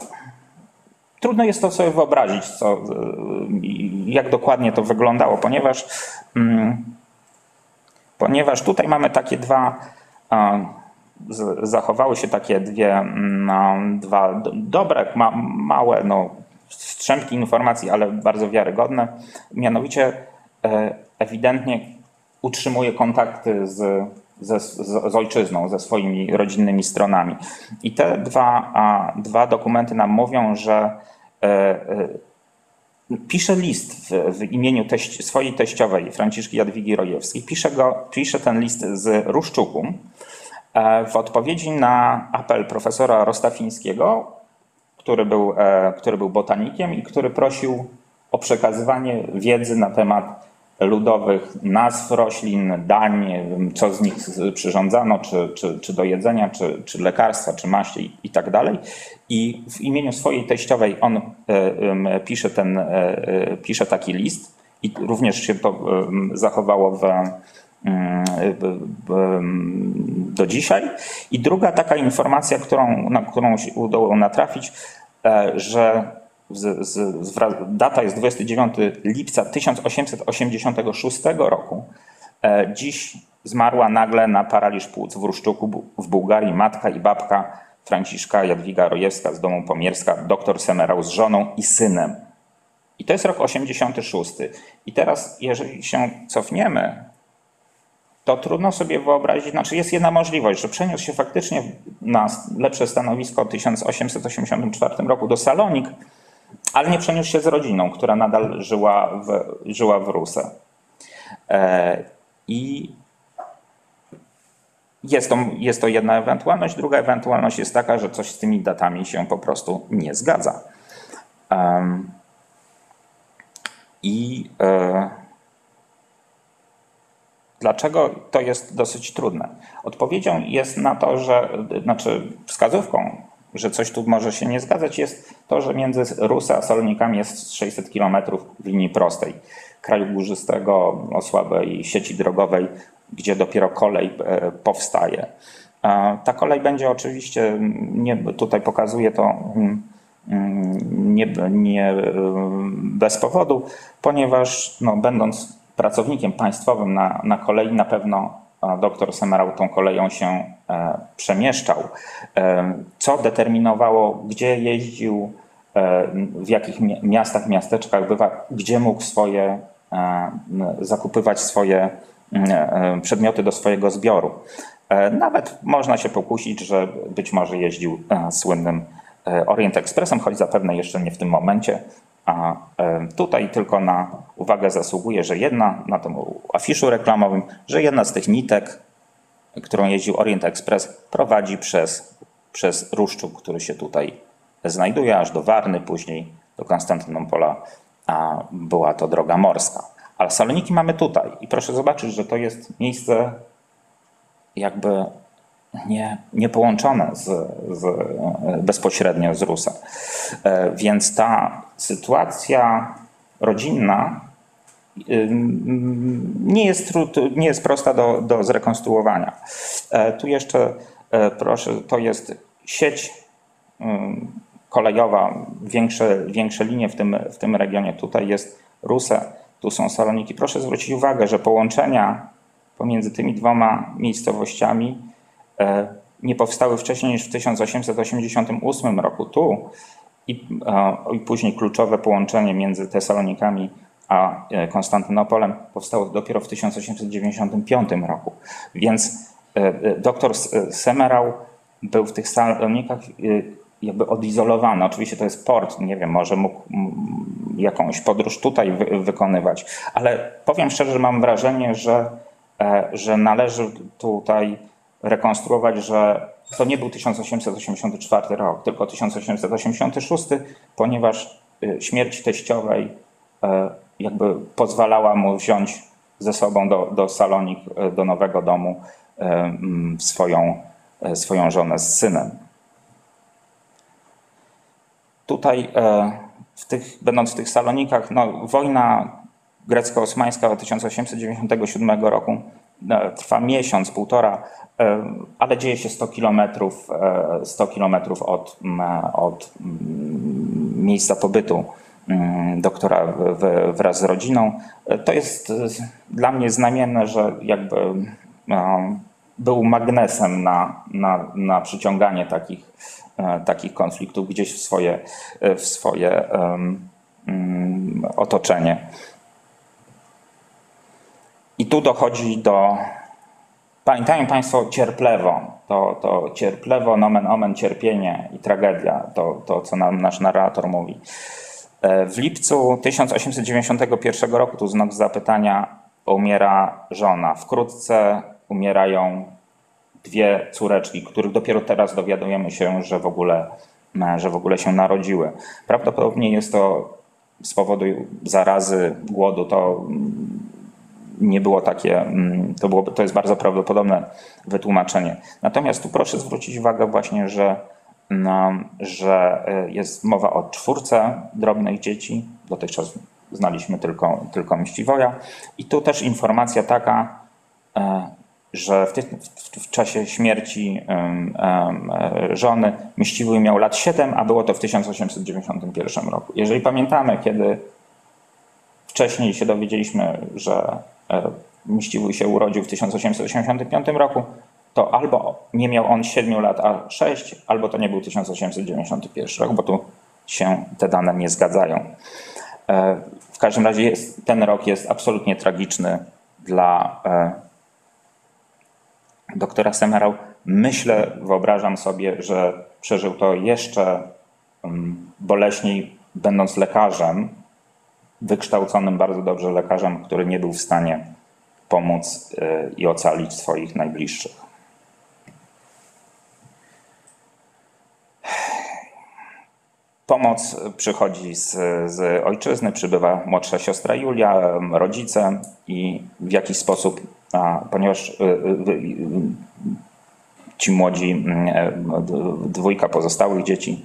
Trudno jest to sobie wyobrazić, co, y, jak dokładnie to wyglądało, ponieważ, mm, ponieważ tutaj mamy takie dwa zachowały się takie dwie, dwa dobre, ma, małe, no, strzępki informacji, ale bardzo wiarygodne. Mianowicie e, ewidentnie utrzymuje kontakty z, ze, z, z ojczyzną, ze swoimi rodzinnymi stronami. I te dwa, a, dwa dokumenty nam mówią, że e, e, pisze list w, w imieniu teść, swojej teściowej, Franciszki Jadwigi Rojewskiej. Pisze, go, pisze ten list z Ruszczuku e, w odpowiedzi na apel profesora Rostafińskiego, który był, e, który był botanikiem i który prosił o przekazywanie wiedzy na temat ludowych nazw roślin, dań, co z nich przyrządzano, czy, czy, czy do jedzenia, czy, czy lekarstwa, czy maści i tak dalej. I w imieniu swojej teściowej on e, pisze, ten, e, pisze taki list i również się to zachowało w, do dzisiaj. I druga taka informacja, którą, na którą się udało natrafić, e, że z, z, z, data jest 29 lipca 1886 roku. E, dziś zmarła nagle na paraliż płuc w Ruszczuku w Bułgarii matka i babka Franciszka Jadwiga Rojewska z domu Pomierska, doktor Semerał z żoną i synem. I to jest rok 86. I teraz, jeżeli się cofniemy to trudno sobie wyobrazić, znaczy jest jedna możliwość, że przeniósł się faktycznie na lepsze stanowisko w 1884 roku do Salonik, ale nie przeniósł się z rodziną, która nadal żyła w, żyła w Rusę. E, I jest to, jest to jedna ewentualność. Druga ewentualność jest taka, że coś z tymi datami się po prostu nie zgadza. I e, Dlaczego to jest dosyć trudne? Odpowiedzią jest na to, że, znaczy wskazówką, że coś tu może się nie zgadzać, jest to, że między Rusy a Salonikami jest 600 km w linii prostej. Kraju górzystego, o słabej sieci drogowej, gdzie dopiero kolej e, powstaje. Ta kolej będzie oczywiście, nie, tutaj pokazuje to mm, mm, nie, nie e, bez powodu, ponieważ no, będąc pracownikiem państwowym na, na kolei na pewno doktor Semerał tą koleją się e, przemieszczał. E, co determinowało, gdzie jeździł, e, w jakich miastach, miasteczkach bywa, gdzie mógł swoje, zakupywać swoje przedmioty do swojego zbioru. Nawet można się pokusić, że być może jeździł słynnym Orient Expressem, choć zapewne jeszcze nie w tym momencie. A e, tutaj tylko na uwagę zasługuje, że jedna, na tym afiszu reklamowym, że jedna z tych nitek, którą jeździł Orient Express, prowadzi przez, przez Ruszczuk, który się tutaj znajduje, aż do Warny, później do Konstantynopola, a była to droga morska. Ale Saloniki mamy tutaj i proszę zobaczyć, że to jest miejsce jakby nie, nie połączone z, z, bezpośrednio z Rusem. E, więc ta sytuacja rodzinna nie jest, nie jest prosta do, do zrekonstruowania. E, tu jeszcze e, proszę, to jest sieć kolejowa, większe, większe linie w tym, w tym regionie. Tutaj jest Rusę, tu są Saloniki. Proszę zwrócić uwagę, że połączenia pomiędzy tymi dwoma miejscowościami nie powstały wcześniej niż w 1888 roku tu i, i później kluczowe połączenie między Tesalonikami a e, Konstantynopolem powstało dopiero w 1895 roku. Więc e, doktor Semerał był w tych Salonikach jakby odizolowany. Oczywiście to jest port, nie wiem, może mógł jakąś podróż tutaj wy wykonywać, ale powiem szczerze, że mam wrażenie, że, że należy tutaj rekonstruować, że to nie był 1884 rok, tylko 1886, ponieważ y, śmierć teściowej e, jakby pozwalała mu wziąć ze sobą do, do Salonik, e, do nowego domu e, mm, swoją, swoją żonę z synem. Tutaj, w tych, będąc w tych Salonikach, no, wojna grecko-osmańska 1897 roku trwa miesiąc, półtora, ale dzieje się 100 kilometrów, 100 kilometrów od, od miejsca pobytu doktora wraz z rodziną. To jest dla mnie znamienne, że jakby był magnesem na, na, na przyciąganie takich, takich konfliktów gdzieś w swoje, w swoje um, otoczenie. I tu dochodzi do. Pamiętają Państwo cierplewo, to, to cierplewo, nomen omen, cierpienie i tragedia, to, to co nam nasz narrator mówi. E, w lipcu 1891 roku, tu znak zapytania, umiera żona. Wkrótce umierają dwie córeczki, których dopiero teraz dowiadujemy się, że w ogóle, e, że w ogóle się narodziły. Prawdopodobnie jest to z powodu zarazy, głodu, to nie było takie, mm, to, było, to jest bardzo prawdopodobne wytłumaczenie. Natomiast tu proszę zwrócić uwagę właśnie, że, no, że e, jest mowa o czwórce drobnych dzieci, dotychczas znaliśmy tylko, tylko Mściwoja i tu też informacja taka, e, że w, w, czasie śmierci um, um, żony Mściwój miał lat 7, a było to w 1891 roku. Jeżeli pamiętamy, kiedy wcześniej się dowiedzieliśmy, że E, Mściwój się urodził w 1885 roku, to albo nie miał on 7 lat, a 6, albo to nie był 1891 rok, bo tu się te dane nie zgadzają. E, w każdym razie jest, ten rok jest absolutnie tragiczny dla e, doktora Semerał. Myślę, wyobrażam sobie, że przeżył to jeszcze mm, boleśniej, będąc lekarzem, wykształconym bardzo dobrze lekarzem, który nie był w stanie pomóc y, i ocalić swoich najbliższych. Pomoc przychodzi z, z ojczyzny, przybywa młodsza siostra Julia, rodzice i w jakiś sposób, a, ponieważ y, y, ci młodzi, dwójka pozostałych dzieci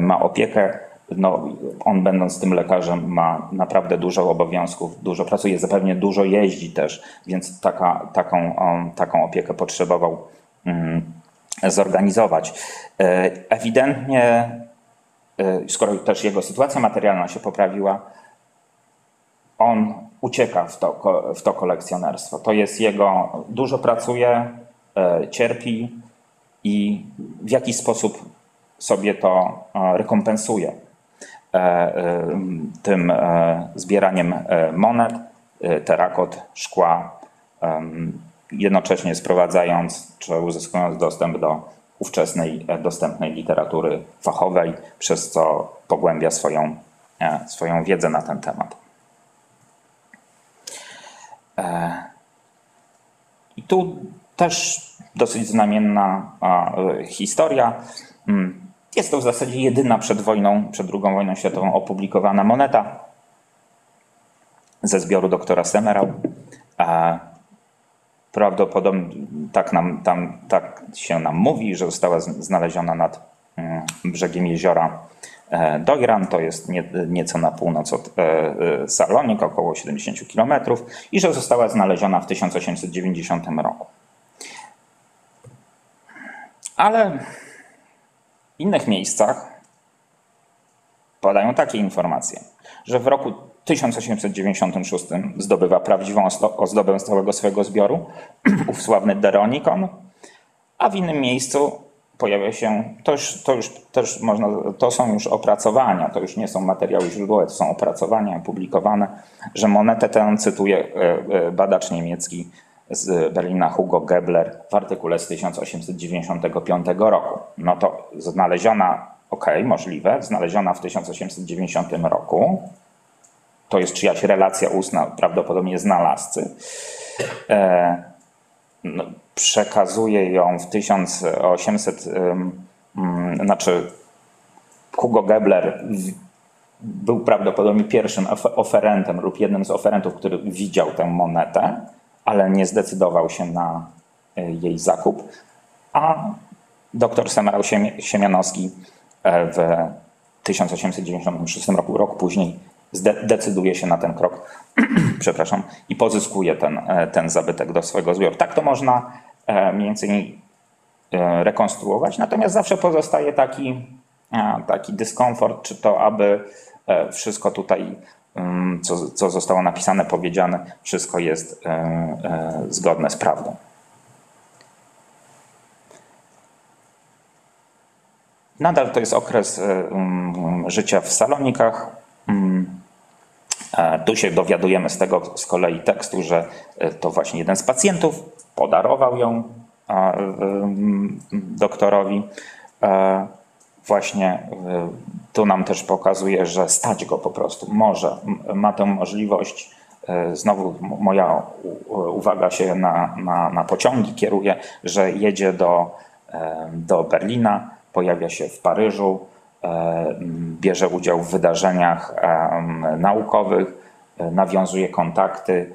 ma opiekę, no, on będąc tym lekarzem ma naprawdę dużo obowiązków, dużo pracuje, zapewne dużo jeździ też, więc taka, taką, taką opiekę potrzebował mm, zorganizować. E, ewidentnie, e, skoro też jego sytuacja materialna się poprawiła, on ucieka w to, w to kolekcjonerstwo. To jest jego, dużo pracuje, e, cierpi i w jakiś sposób sobie to rekompensuje. E, e, tym e, zbieraniem monet, terakot, szkła, jednocześnie sprowadzając czy uzyskując dostęp do ówczesnej dostępnej literatury fachowej, przez co pogłębia swoją, swoją wiedzę na ten temat. I tu też dosyć znamienna historia. Jest to w zasadzie jedyna przed wojną, przed II wojną światową opublikowana moneta ze zbioru doktora Semerał. Prawdopodobnie tak, nam, tam, tak się nam mówi, że została znaleziona nad mm, brzegiem jeziora e, Dojran, to jest nie, nieco na północ od e, e, Salonik, około 70 km, i że została znaleziona w 1890 roku. Ale innych miejscach podają takie informacje, że w roku 1896 zdobywa prawdziwą ozdobę z całego swojego zbioru, ów sławny Deronikon, a w innym miejscu pojawia się, to już, to już też można, to są już opracowania, to już nie są materiały źródłowe, to są opracowania publikowane, że monetę tę cytuje e, badacz niemiecki z Berlina Hugo Gebler w artykule z 1895 roku. No to znaleziona, ok, możliwe, znaleziona w 1890 roku, to jest czyjaś relacja ustna, prawdopodobnie znalazcy. E, no, przekazuje ją w 1800, ym, ym, znaczy Hugo Gebler w- był prawdopodobnie pierwszym of- oferentem lub jednym z oferentów, który widział tę monetę, ale nie zdecydował się na y, jej zakup. A dr Semerał Siemianowski e, w 1896 roku, rok później, decyduje się na ten krok, przepraszam, i pozyskuje ten, e, ten zabytek do swojego zbioru. Tak to można e, mniej więcej e, rekonstruować, natomiast zawsze pozostaje taki, e, taki dyskomfort, czy to aby e, wszystko tutaj, co, co zostało napisane, powiedziane, wszystko jest e, e, zgodne z prawdą. Nadal to jest okres e, życia w salonikach. Tu się dowiadujemy z tego z kolei tekstu, że to właśnie jeden z pacjentów podarował ją doktorowi. Właśnie e, tu nam też pokazuje, że stać go po prostu może, ma tę możliwość. E, Znowu moja uwaga się na, na, na pociągi kieruje, że jedzie do, e, do Berlina, pojawia się w Paryżu, bierze udział w wydarzeniach naukowych, nawiązuje kontakty,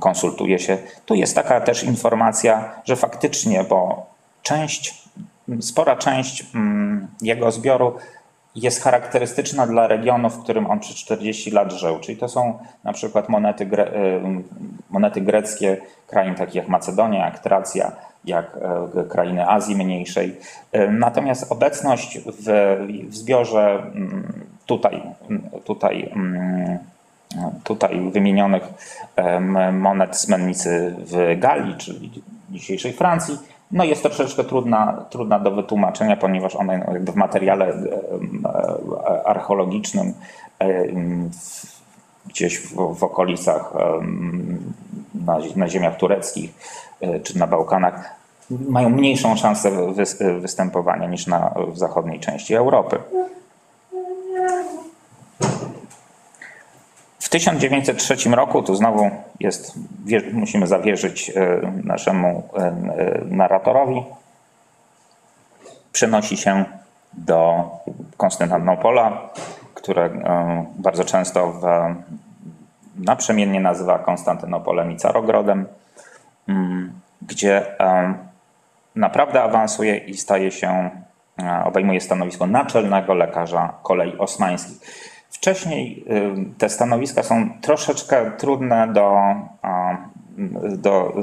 konsultuje się. Tu jest taka też informacja, że faktycznie, bo część, spora część mm, jego zbioru jest charakterystyczna dla regionu, w którym on przez 40 lat żył. Czyli to są na przykład monety, ym, monety greckie krain takich jak Macedonia, jak Tracja, jak e, krainy Azji Mniejszej. Ym, Natomiast obecność w, w zbiorze mm, tutaj, tutaj mm, tutaj wymienionych em, monet z mennicy w Galii, czyli dzisiejszej Francji, no jest troszeczkę trudna, trudna do wytłumaczenia, ponieważ one jakby w materiale e, archeologicznym gdzieś w, w okolicach na, na ziemiach tureckich e, czy na Bałkanach mają mniejszą szansę wy- występowania niż na, w zachodniej części Europy. W 1903 roku, tu znowu jest, musimy zawierzyć e, naszemu e, e, narratorowi, przenosi się do Konstantynopola, które bardzo często w, naprzemiennie nazywa Konstantynopolem i Carogrodem, mm, gdzie naprawdę awansuje i staje się, obejmuje stanowisko naczelnego lekarza kolei osmańskich. Wcześniej te stanowiska są troszeczkę trudne do, do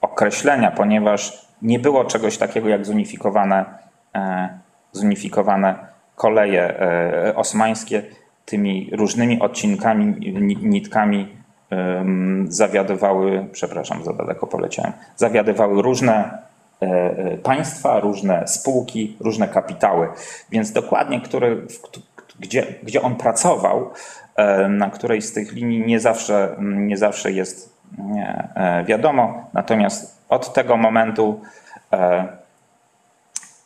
określenia, ponieważ nie było czegoś takiego jak zunifikowane, e, zunifikowane koleje e, osmańskie. Tymi różnymi odcinkami, ni- nitkami zawiadywały, przepraszam, za daleko poleciałem, zawiadywały różne e, państwa, różne spółki, różne kapitały. Więc dokładnie, który, gdzie, gdzie on pracował, e, na której z tych linii nie zawsze, nie zawsze jest e, wiadomo. Natomiast od tego momentu e,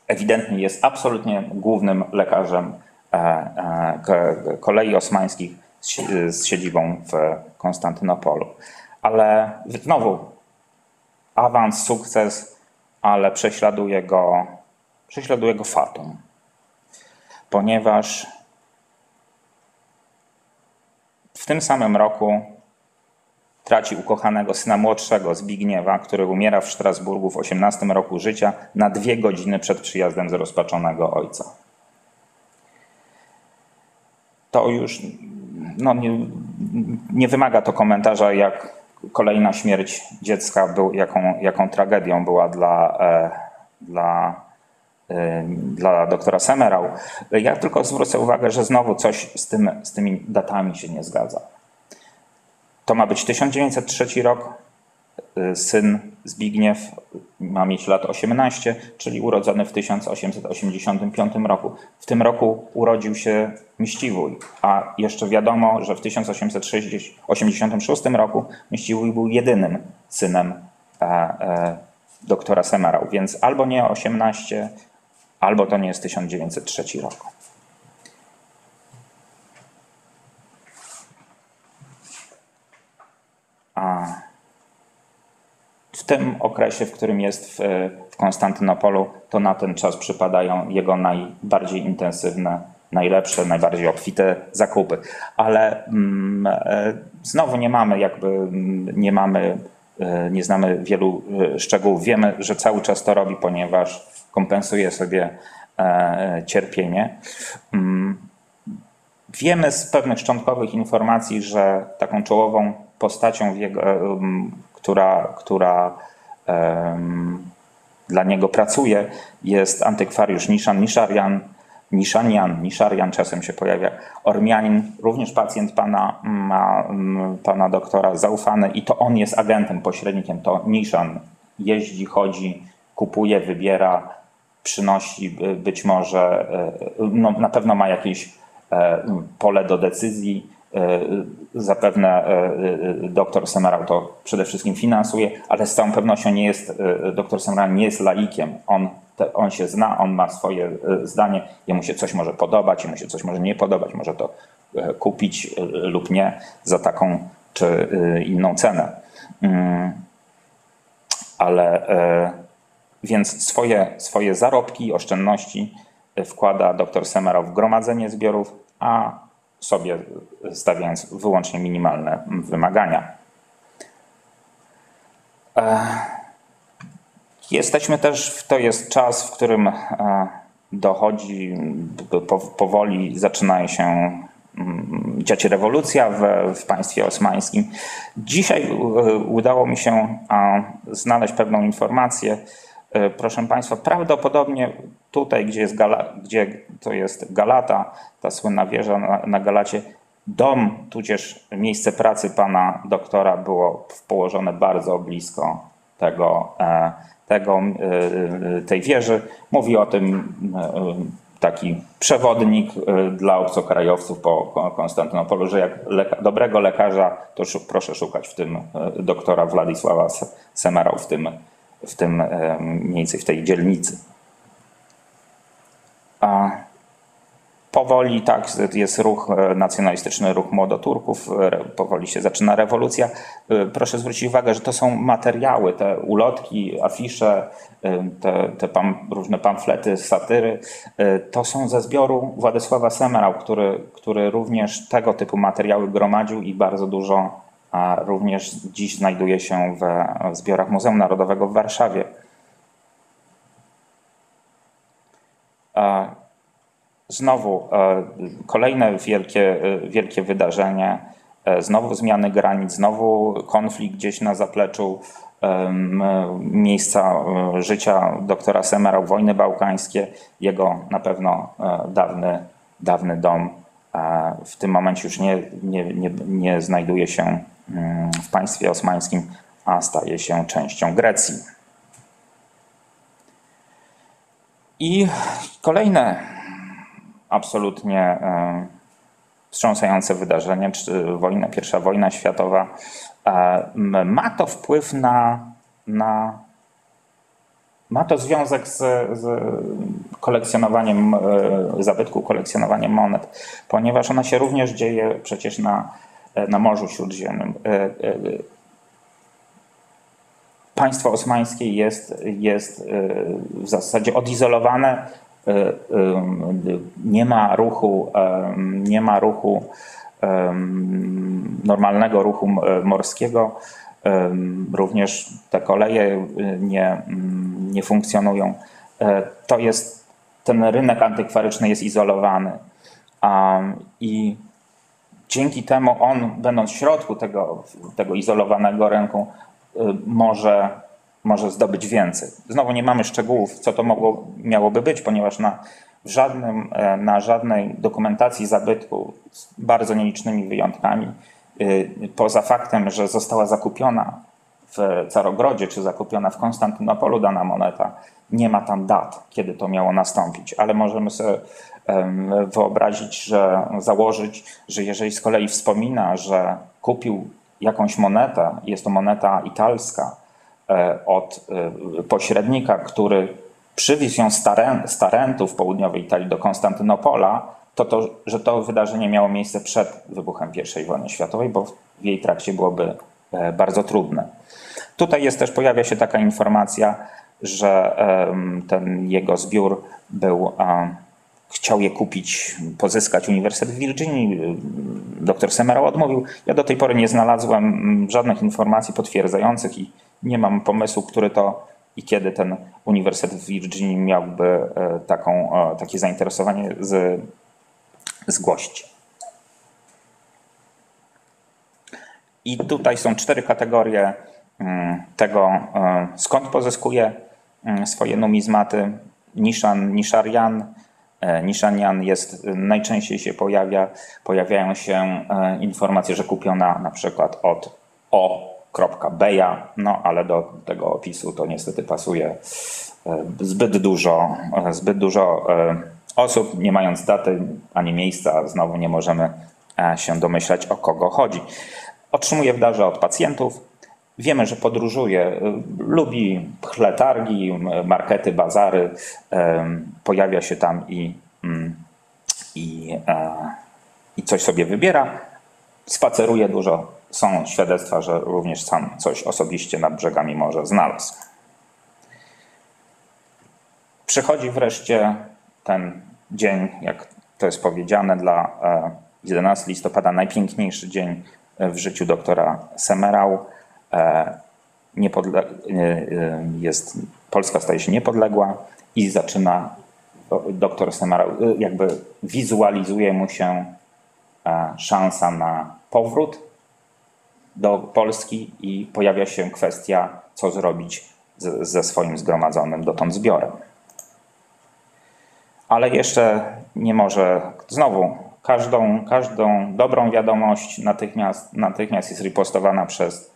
ewidentnie jest absolutnie głównym lekarzem ko- kolei osmańskich z siedzibą w Konstantynopolu. Ale znowu awans, sukces, ale prześladuje go, prześladuje go fatum. Ponieważ w tym samym roku traci ukochanego syna młodszego Zbigniewa, który umiera w Strasburgu w 18 roku życia na dwie godziny przed przyjazdem zrozpaczonego ojca. To już no, nie, nie wymaga to komentarza, jak kolejna śmierć dziecka, był, jaką, jaką tragedią była dla, e, dla, dla doktora Semerał. Ja tylko zwrócę uwagę, że znowu coś z, tym, z tymi datami się nie zgadza. To ma być 1903 rok. Y, Syn Zbigniew ma mieć lat 18, czyli urodzony w 1885 roku. W tym roku urodził się Mściwój, a jeszcze wiadomo, że w 1886 roku Mściwój był jedynym synem e, e, doktora Semerał, więc albo nie 18, albo to nie jest 1903 rok. A tym okresie, w którym jest w, w Konstantynopolu, to na ten czas przypadają jego najbardziej intensywne, najlepsze, najbardziej obfite zakupy. Ale mm, e, znowu nie mamy jakby, mm, nie mamy, e, nie znamy wielu e, szczegółów. Wiemy, że cały czas to robi, ponieważ kompensuje sobie e, cierpienie. Mm, Wiemy z pewnych szczątkowych informacji, że taką czołową postacią, jego, em, która, która dla niego pracuje, jest antykwariusz Niszan, Niszarian, Niszanian, Niszarian czasem się pojawia, Ormianin, również pacjent pana, ma, m, pana doktora zaufany i to on jest agentem, pośrednikiem, to Niszan jeździ, chodzi, kupuje, wybiera, przynosi by- być może, e, no, na pewno ma jakieś e, pole do decyzji. e, Zapewne doktor Semerał to przede wszystkim finansuje, ale z całą pewnością nie jest, doktor Semerał nie jest laikiem. On, on się zna, on ma swoje zdanie, jemu się coś może podobać, jemu się coś może nie podobać, może to kupić lub nie za taką czy inną cenę. Mm, Ale więc swoje, swoje zarobki oszczędności wkłada dr Semerał w gromadzenie zbiorów, a sobie stawiając wyłącznie minimalne wymagania. E, Jesteśmy też, to jest czas, w którym e, dochodzi, powoli zaczynają się dziać rewolucja w, w państwie osmańskim. Dzisiaj e, udało mi się znaleźć pewną informację. E, Proszę Państwa, prawdopodobnie tutaj, gdzie, jest Gala, gdzie to jest Galata, ta słynna wieża na, na Galacie, dom, tudzież miejsce pracy pana doktora było położone bardzo blisko tego, e, tego, e, tej wieży. Mówi o tym taki przewodnik dla obcokrajowców po Ko- Konstantynopolu, że jak leka- dobrego lekarza, to proszę szukać w tym doktora Władysława S- Semerał w tym, w tym e, miejscu, w tej dzielnicy. A powoli tak, jest ruch e, nacjonalistyczny, ruch młodoturków, e, powoli się zaczyna rewolucja. Proszę zwrócić uwagę, że to są materiały, te ulotki, afisze, te, te pam, różne pamflety, satyry, to są ze zbioru Władysława Semerał, który, który również tego typu materiały gromadził i bardzo dużo a również dziś znajduje się w zbiorach Muzeum Narodowego w Warszawie. E, Znowu e, kolejne wielkie, e, wielkie wydarzenie, znowu zmiany granic, znowu konflikt gdzieś na zapleczu miejsca życia doktora Semera, wojny bałkańskie, jego na pewno dawny, dawny dom w tym momencie już nie, nie, nie, nie znajduje się w państwie osmańskim, a staje się częścią Grecji. I kolejne absolutnie e, wstrząsające wydarzenie, czy wojna, pierwsza wojna światowa, e, ma to wpływ na, na ma to związek z, z kolekcjonowaniem e, zabytków, kolekcjonowaniem monet, ponieważ ona się również dzieje przecież na, na Morzu Śródziemnym. E, e, Państwo osmańskie jest, jest e, w zasadzie odizolowane, e, e, nie ma ruchu, e, nie ma ruchu e, normalnego ruchu morskiego. E, Również te koleje e, nie, nie funkcjonują. E, To jest, ten rynek antykwaryczny jest izolowany. I dzięki temu on, będąc w środku tego, tego izolowanego rynku, y, może, może zdobyć więcej. Znowu nie mamy szczegółów, co to mogło, miałoby być, ponieważ na, w żadnym, e, na żadnej dokumentacji zabytku, z bardzo nielicznymi wyjątkami, y, poza faktem, że została zakupiona w Carogrodzie, czy zakupiona w Konstantynopolu dana moneta, nie ma tam dat, kiedy to miało nastąpić, ale możemy sobie wyobrazić, że założyć, że jeżeli z kolei wspomina, że kupił jakąś monetę, jest to moneta italska e, od e, pośrednika, który przywiózł ją z Taren- z Tarentu w południowej Italii do Konstantynopola, to, to że to wydarzenie miało miejsce przed wybuchem I wojny światowej, bo w jej trakcie byłoby e, bardzo trudne. Tutaj jest też, pojawia się taka informacja, że ten jego zbiór był, chciał je kupić, pozyskać Uniwersytet w Virginii. Dr Semerał odmówił. Ja do tej pory nie znalazłem mm, żadnych informacji potwierdzających i nie mam pomysłu, który to i kiedy ten Uniwersytet w Virginii miałby e, taką, e, takie zainteresowanie z, zgłosić. I tutaj są cztery kategorie mm, tego, e, skąd pozyskuje mm, swoje numizmaty. Niszan, Niszarian, e, Niszanian jest, najczęściej się pojawia, pojawiają się e, informacje, że kupiona na przykład od o.beja, no ale do tego opisu to niestety pasuje zbyt dużo, zbyt dużo osób, nie mając daty ani miejsca, znowu nie możemy się domyślać o kogo chodzi. Otrzymuje w darze od pacjentów. Wiemy, że podróżuje, y, lubi pchletargi, m, markety, bazary, pojawia się tam i, mm, i, e, i coś sobie wybiera. Spaceruje dużo. Są świadectwa, że również sam coś osobiście nad brzegami morza znalazł. Przychodzi wreszcie ten dzień, jak to jest powiedziane, dla e, 11 listopada, najpiękniejszy dzień w życiu doktora Semerał. E, niepodle- e, jest, Polska staje się niepodległa i zaczyna doktor Semerał, e, jakby wizualizuje mu się szansa na powrót do Polski i pojawia się kwestia, co zrobić z, ze swoim zgromadzonym dotąd zbiorem. Ale jeszcze nie może, znowu, każdą, każdą dobrą wiadomość natychmiast, natychmiast jest ripostowana przez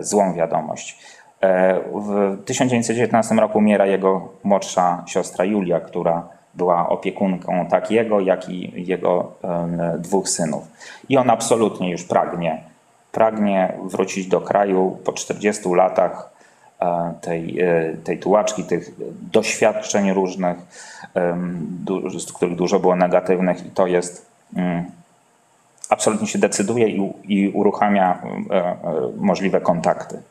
złą wiadomość. E, w 1919 roku umiera jego młodsza siostra Julia, która była opiekunką tak jego, jak i jego e, dwóch synów. I on absolutnie już pragnie, pragnie wrócić do kraju po 40 latach e, tej, e, tej tułaczki, tych doświadczeń różnych, z których dużo było negatywnych i to jest mm, absolutnie się decyduje i, i uruchamia e, e, możliwe kontakty.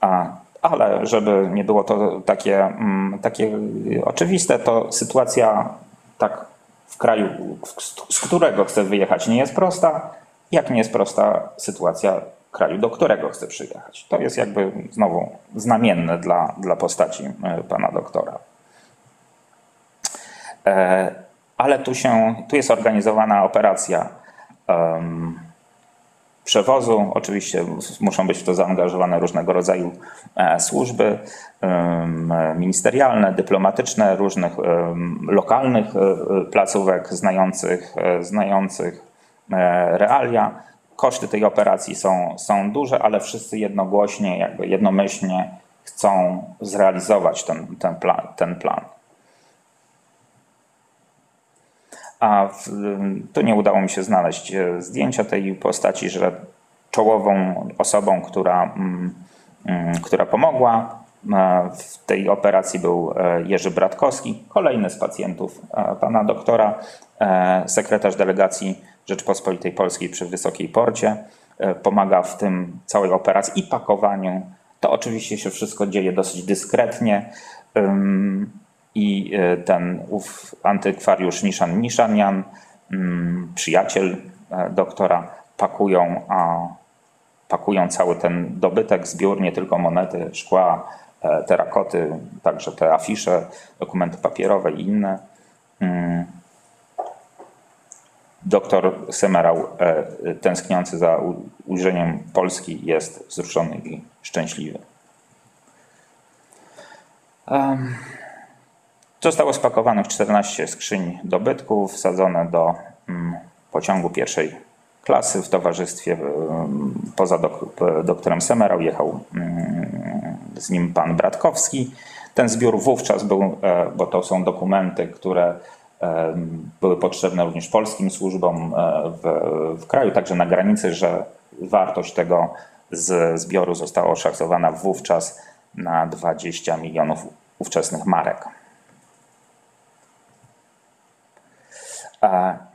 A, ale żeby nie było to takie, mm, takie oczywiste, to sytuacja tak w kraju, z którego chce wyjechać, nie jest prosta, jak nie jest prosta sytuacja kraju, do którego chce przyjechać. To jest jakby znowu znamienne dla, dla postaci e, pana doktora. Ale tu, się, tu jest organizowana operacja przewozu. Oczywiście muszą być w to zaangażowane różnego rodzaju e, służby ministerialne, dyplomatyczne, różnych lokalnych e, placówek znających, e, znających realia. Koszty tej operacji są, są duże, ale wszyscy jednogłośnie, jakby jednomyślnie chcą zrealizować ten, ten, ten plan. A w, tu nie udało mi się znaleźć e, zdjęcia tej postaci, że czołową osobą, która, mm, mm, która pomogła e, w tej operacji był e, Jerzy Bratkowski, kolejny z pacjentów pana doktora, sekretarz delegacji Rzeczpospolitej Polskiej przy Wysokiej Porcie. Pomaga w tym całej operacji i pakowaniu. To oczywiście się wszystko dzieje dosyć dyskretnie. I e, ten ów antykwariusz Niszan Niszanian, mm, przyjaciel e, doktora, pakują, a, pakują cały ten dobytek, zbiór, nie tylko monety, szkła, e, terakoty, także te afisze, dokumenty papierowe i inne. Mm. Doktor Semerał, tęskniący za ujrzeniem Polski, jest wzruszony i szczęśliwy. Em, Zostało spakowanych 14 skrzyń dobytków, wsadzone do mm, pociągu pierwszej klasy w towarzystwie mm, poza dok, doktorem Semerał jechał mm, z nim pan Bratkowski. Ten zbiór wówczas był, e, bo to są dokumenty, które e, były potrzebne również polskim służbom e, w, w kraju, także na granicy, że wartość tego z zbioru została oszacowana wówczas na 20 milionów ówczesnych marek.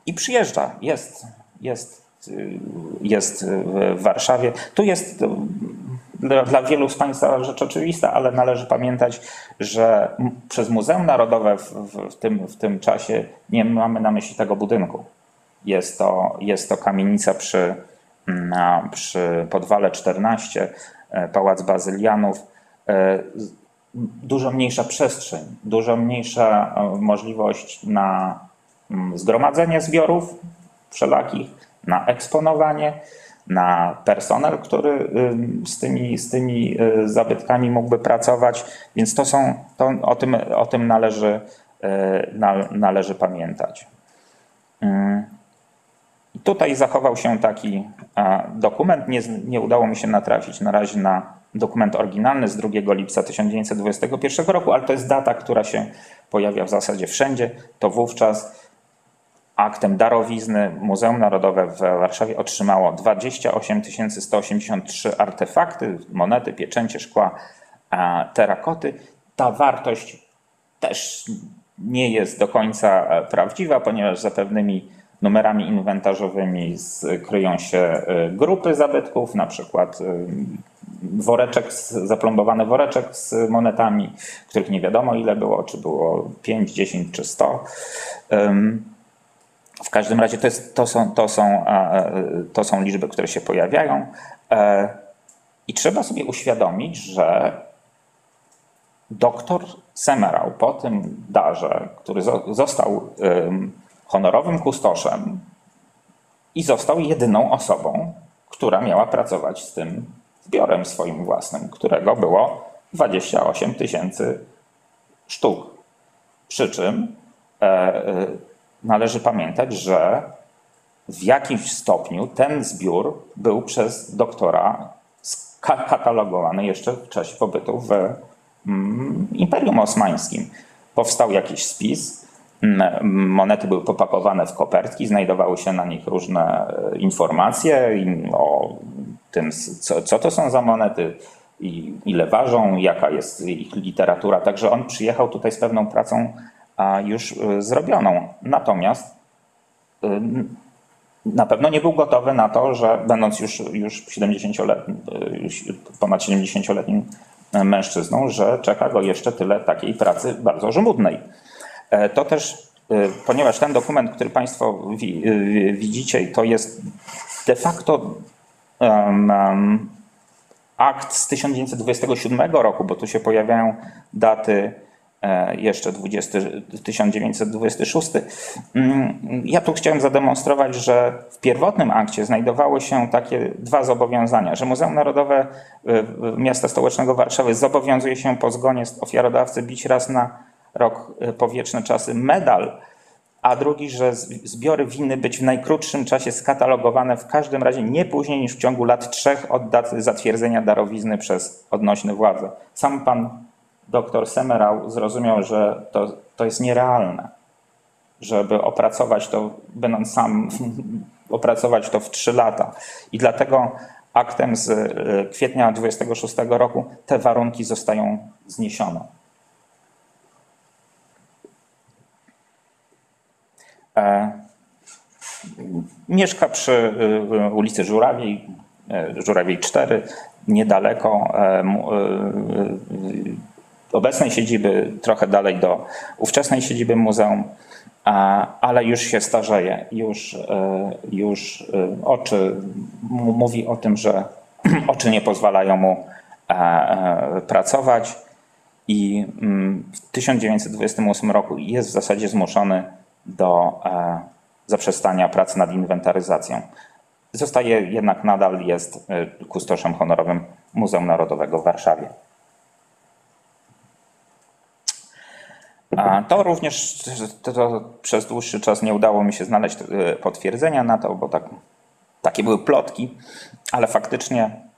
I przyjeżdża, jest, jest, y, jest w Warszawie. Tu jest, y, dla, wielu z Państwa rzecz oczywista, ale należy pamiętać, że przez Muzeum Narodowe w, w, tym, w tym czasie nie mamy na myśli tego budynku. Jest to, jest to kamienica przy, na, przy Podwale 14, e, Pałac Bazylianów. E, Dużo mniejsza przestrzeń, dużo mniejsza e, możliwość na zgromadzenie zbiorów wszelakich, na eksponowanie, na personel, który z tymi, z tymi y, zabytkami mógłby pracować, więc to są, to o, tym, o tym należy, y, na- należy pamiętać. Ym. I Tutaj zachował się taki dokument. Nie, nie udało mi się natrafić na razie na dokument oryginalny z 2 lipca 1921 roku, ale to jest data, która się pojawia w zasadzie wszędzie. To wówczas aktem darowizny Muzeum Narodowe w Warszawie otrzymało 28 183 artefakty, monety, pieczęcie szkła, terakoty. Ta wartość też nie jest do końca e, prawdziwa, ponieważ za pewnymi numerami inwentarzowymi kryją się e, grupy zabytków, na przykład e, woreczek, zaplombowany woreczek z monetami, których nie wiadomo ile było, czy było 5, 10 czy 100. Ym, w każdym razie to, jest, to, są, to, są, e, to są liczby, które się pojawiają. E, I trzeba sobie uświadomić, że doktor Semerał po tym darze, który zo- został ym, honorowym kustoszem i został jedyną osobą, która miała pracować z tym zbiorem swoim własnym, którego było 28 tysięcy sztuk. Przy czym e, e, należy pamiętać, że w jakimś stopniu ten zbiór był przez doktora katalogowany jeszcze w czasie pobytu w mm, Imperium Osmańskim. Powstał jakiś spis, monety były popakowane w kopertki, znajdowały się na nich różne e, informacje o tym, co, co to są za monety, ile ważą, jaka jest ich literatura. Także on przyjechał tutaj z pewną pracą już e, zrobioną. Natomiast ym, na pewno nie był gotowy na to, że będąc już, już 70-letnim, już ponad 70-letnim mężczyzną, że czeka go jeszcze tyle takiej pracy bardzo żmudnej. E, To też, ponieważ ten dokument, który Państwo wi- widzicie, to jest de facto akt z 1927 roku, bo tu się pojawiają daty jeszcze 20, 1926. Mm, Ja tu chciałem zademonstrować, że w pierwotnym akcie znajdowały się takie dwa zobowiązania, że Muzeum Narodowe e, Miasta Stołecznego Warszawy zobowiązuje się po zgonie ofiarodawcy bić raz na rok e, po wieczne czasy medal a drugi, że zbiory winny być w najkrótszym czasie skatalogowane w każdym razie nie później niż w ciągu lat trzech od daty zatwierdzenia darowizny przez odnośne władze. Sam pan doktor Semerał zrozumiał, że to, to jest nierealne, żeby opracować to, będąc sam, opracować to w trzy lata. I dlatego aktem z e, kwietnia 26 roku te warunki zostają zniesione. E, Mieszka przy y, ulicy Żurawiej, e, Żurawiej 4, niedaleko e, y, obecnej siedziby, trochę dalej do ówczesnej siedziby muzeum, ale już się starzeje, już, e, już e, oczy, mówi o tym, że oczy nie pozwalają mu e, pracować i mm, w 1928 roku jest w zasadzie zmuszony do zaprzestania pracy nad inwentaryzacją. Zostaje jednak nadal jest kustoszem honorowym Muzeum Narodowego w Warszawie. To również to, przez dłuższy czas nie udało mi się znaleźć e, potwierdzenia na to, bo tak, takie były plotki, ale faktycznie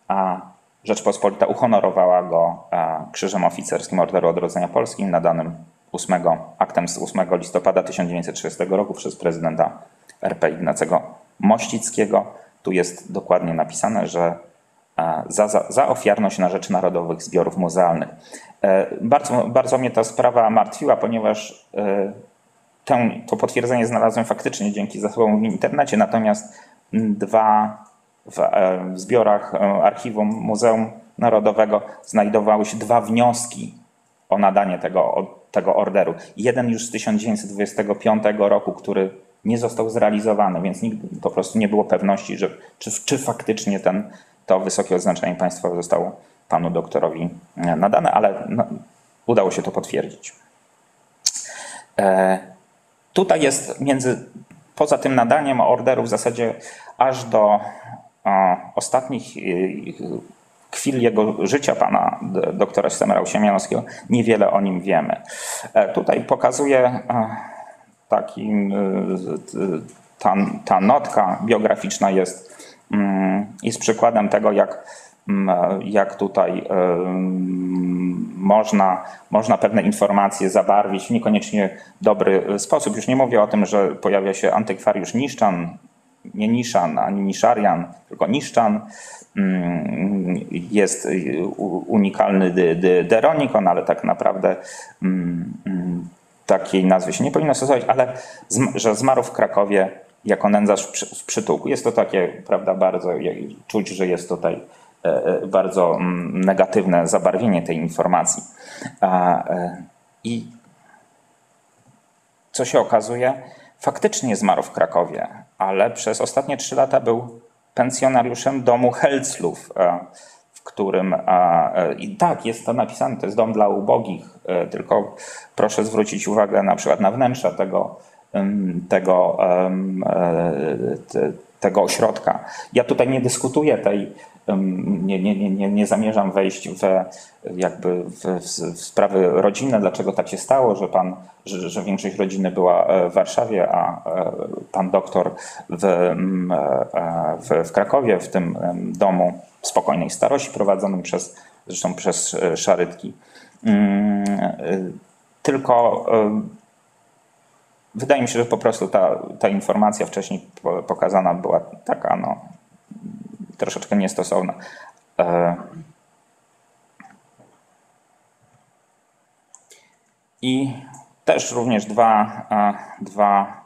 Rzeczpospolita uhonorowała go Krzyżem Oficerskim Orderu Odrodzenia Polski nadanym 8, aktem z 8 listopada 1930 roku przez prezydenta RP Ignacego Mościckiego. Tu jest dokładnie napisane, że za, za, za ofiarność na rzecz narodowych zbiorów muzealnych. E, Bardzo, bardzo mnie ta sprawa martwiła, ponieważ e, tę, to potwierdzenie znalazłem faktycznie dzięki zasobom w internecie, natomiast dwa w, e, w zbiorach archiwum Muzeum Narodowego znajdowały się dwa wnioski o nadanie tego, tego orderu. Jeden już z 1925 roku, który nie został zrealizowany, więc nigdy po prostu nie było pewności, że, czy, czy faktycznie ten, to wysokie odznaczenie państwowe zostało panu doktorowi e, nadane, ale no, udało się to potwierdzić. E, tutaj jest między, poza tym nadaniem orderu w zasadzie aż do e, ostatnich e, chwil jego życia, pana doktora Semera Siemianowskiego, niewiele o nim wiemy. E, tutaj pokazuję e, taki, ta, ta notka biograficzna jest, jest przykładem tego, jak, mm, jak tutaj można, można pewne informacje zabarwić w niekoniecznie dobry sposób. Już nie mówię o tym, że pojawia się antykwariusz Niszczan, nie Niszan, ani Niszarian, tylko Niszczan. Mm, jest unikalny Deronikon, ale tak naprawdę takiej nazwy się nie powinno stosować, ale że zmarł w Krakowie jako nędzarz w przytułku. Jest to takie, prawda, bardzo czuć, że jest tutaj e, e, bardzo mm, negatywne zabarwienie tej informacji. E, I co się okazuje, faktycznie zmarł w Krakowie, ale przez ostatnie trzy lata był pensjonariuszem domu Helclów w którym, i tak, jest to napisane, to jest dom dla ubogich, tylko proszę zwrócić uwagę na przykład na wnętrze tego, tego, e, tego ośrodka. Ja tutaj nie dyskutuję tej, nie, nie, nie, nie zamierzam wejść w, jakby w, w, sprawy rodzinne, dlaczego tak się stało, że, pan, że, że większość rodziny była w Warszawie, a pan doktor w, w, w Krakowie, w tym domu spokojnej starości prowadzonym przez, zresztą przez e, szarytki. Mm, e, tylko e, wydaje mi się, że po prostu ta, ta informacja wcześniej pokazana była taka no, troszeczkę niestosowna. I też również dwa, dwa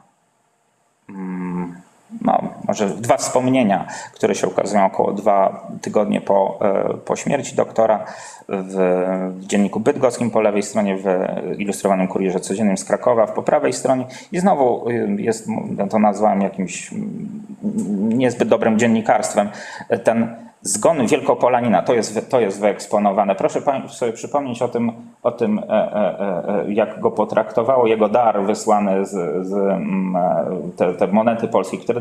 mm, no, może dwa wspomnienia, które się ukazują około dwa tygodnie po, e, po śmierci doktora w, dzienniku bydgoskim po lewej stronie, w ilustrowanym kurierze codziennym z Krakowa po prawej stronie i znowu y, jest, to nazwałem jakimś niezbyt dobrym dziennikarstwem, ten Zgon Wielkopolanina, to jest, to jest wyeksponowane. Proszę sobie przypomnieć o tym, o tym e, e, e, jak go potraktowało jego dar wysłany z, z te, te monety polskie, które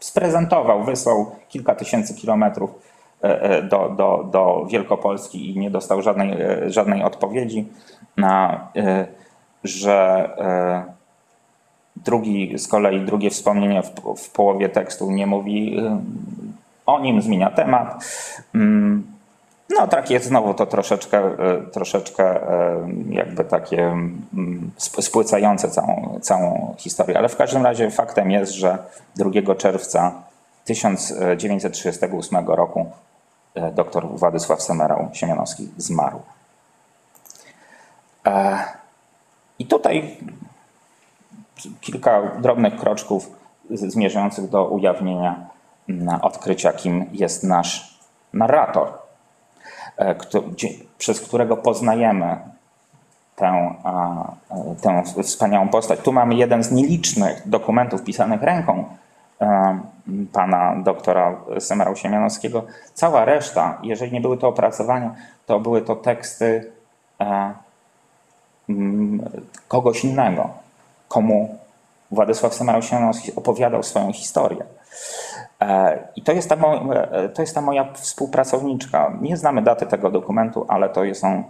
sprezentował, wysłał kilka tysięcy kilometrów do, do, do Wielkopolski i nie dostał żadnej, żadnej odpowiedzi, na, że drugi, z kolei drugie wspomnienie w, w połowie tekstu nie mówi o nim, zmienia temat. Mm, no tak jest znowu to troszeczkę, e, troszeczkę e, jakby takie mm, spłycające całą, całą historię, ale w każdym razie faktem jest, że 2 czerwca 1938 roku e, dr Władysław Semerał Siemianowski zmarł. I tutaj kilka drobnych kroczków zmierzających do ujawnienia odkrycia, kim jest nasz narrator, e, przez którego poznajemy tę, tę wspaniałą postać. Tu mamy jeden z nielicznych dokumentów pisanych ręką e, pana doktora Semera Siemianowskiego. Cała reszta, jeżeli nie były to opracowania, to były to teksty e, kogoś innego, komu Władysław Semerał Siemianowski opowiadał swoją historię. E, I to jest, ta moja, e, to jest ta moja współpracowniczka. Nie znamy daty tego dokumentu, ale to jest, on,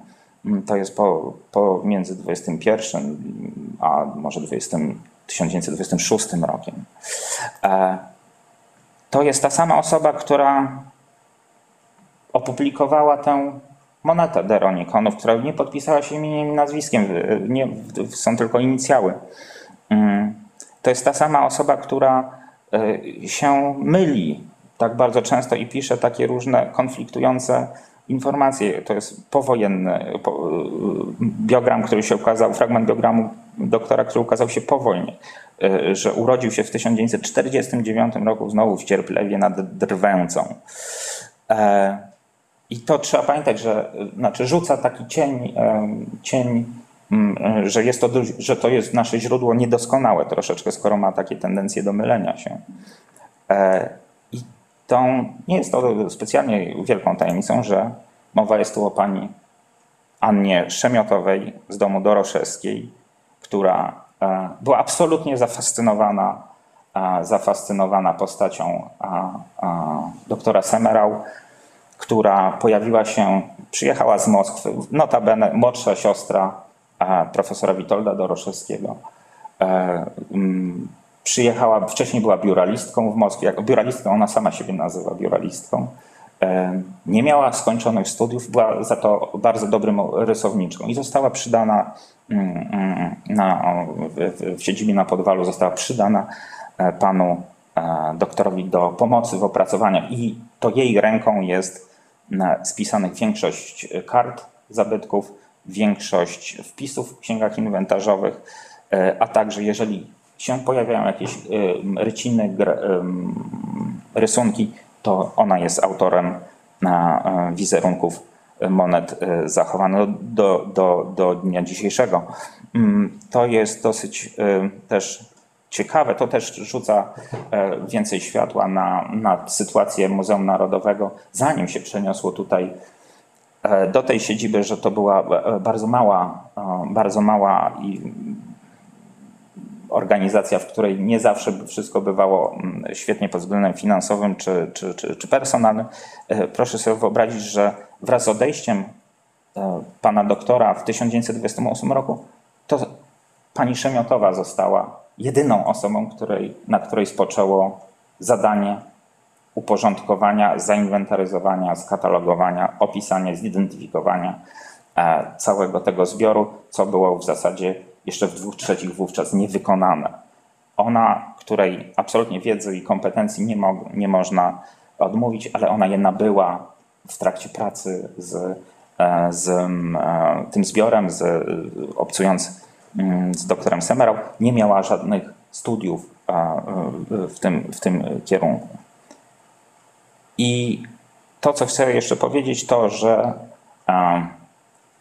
mm, to jest po, po między 21 a może 20, 1926 rokiem. E, to jest ta sama osoba, która opublikowała tę monetę Deronikonów, która nie podpisała się imieniem i nazwiskiem, nie, są tylko inicjały. Mm, to jest ta sama osoba, która się myli tak bardzo często i pisze takie różne konfliktujące informacje. To jest powojenny e, biogram, który się ukazał, fragment biogramu doktora, który ukazał się po wojnie, e, że urodził się w 1949 roku znowu w Cierplewie nad Drwęcą. I to trzeba pamiętać, że y, znaczy rzuca taki cień, cień y, że, jest to, że to jest nasze źródło niedoskonałe troszeczkę, skoro ma takie tendencje do mylenia się. E, I tą, nie jest to specjalnie wielką tajemnicą, że mowa jest tu o pani Annie Szemiotowej z domu Doroszewskiej, która e, była absolutnie zafascynowana, e, zafascynowana postacią doktora Semerał, która pojawiła się, przyjechała z Moskwy, notabene młodsza siostra e, profesora Witolda Doroszewskiego. E, mm, Przyjechała, wcześniej była biuralistką w Moskwie, jako biuralistką, ona sama siebie nazywa biuralistką. E, Nie miała skończonych studiów, była za to bardzo dobrym rysowniczką i została przydana mm, mm, na, w, siedzibie na Podwalu, została przydana e, panu doktorowi do pomocy w opracowaniach i to jej ręką jest spisanych większość kart zabytków, większość wpisów w księgach inwentarzowych, e, a także jeżeli się pojawiają jakieś em, ryciny, em, rysunki, to ona jest autorem na e, wizerunków monet e, zachowanych do, do, do dnia dzisiejszego. Mm, To jest dosyć e, też ciekawe, to też rzuca e, więcej światła na, na sytuację Muzeum Narodowego, zanim się przeniosło tutaj e, do tej siedziby, że to była e, bardzo mała, e, bardzo mała i organizacja, w której nie zawsze wszystko bywało mm, świetnie pod względem finansowym czy, czy, czy, czy personalnym. E, Proszę sobie wyobrazić, że wraz z odejściem e, pana doktora w 1928 roku, to pani Szemiotowa została jedyną osobą, której, na której spoczęło zadanie uporządkowania, zainwentaryzowania, skatalogowania, opisania, zidentyfikowania e, całego tego zbioru, co było w zasadzie jeszcze w dwóch trzecich wówczas niewykonane. Ona, której absolutnie wiedzy i kompetencji nie, mo nie można odmówić, ale ona je nabyła w trakcie pracy z, e, z e, tym zbiorem, z, obcując mm, z doktorem Semerał, nie miała żadnych studiów w tym, w tym kierunku. I to, co chcę jeszcze powiedzieć, to, że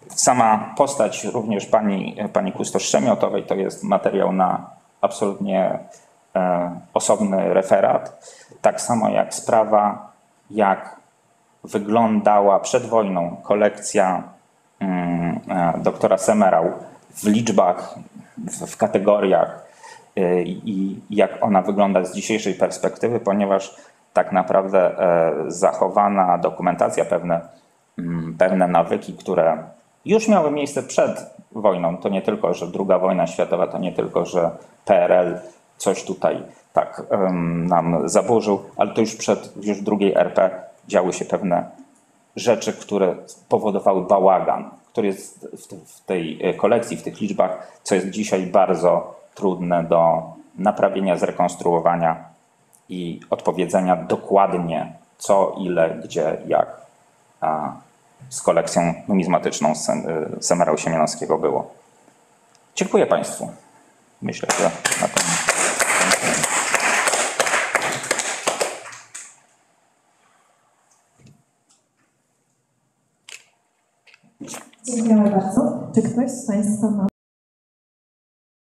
sama postać również pani, pani kustosz Szemiotowej to jest materiał na absolutnie e, osobny referat. Tak samo jak sprawa, jak wyglądała przed wojną kolekcja mm, e, doktora Semerał w liczbach, w, w kategoriach e, i jak ona wygląda z dzisiejszej perspektywy, ponieważ tak naprawdę e, zachowana dokumentacja, pewne, mm, pewne nawyki, które już miały miejsce przed wojną. To nie tylko, że druga wojna światowa, to nie tylko, że PRL coś tutaj tak nam zaburzył, ale to już przed, już drugiej RP działy się pewne rzeczy, które powodowały bałagan, który jest w tej e, kolekcji, w tych liczbach, co jest dzisiaj bardzo trudne do naprawienia, zrekonstruowania i odpowiedzenia dokładnie co, ile, gdzie, jak z kolekcją numizmatyczną y, Semerał Siemianowskiego było. Dziękuję Państwu. Myślę, że na tym. Dziękujemy bardzo. Czy ktoś z Państwa ma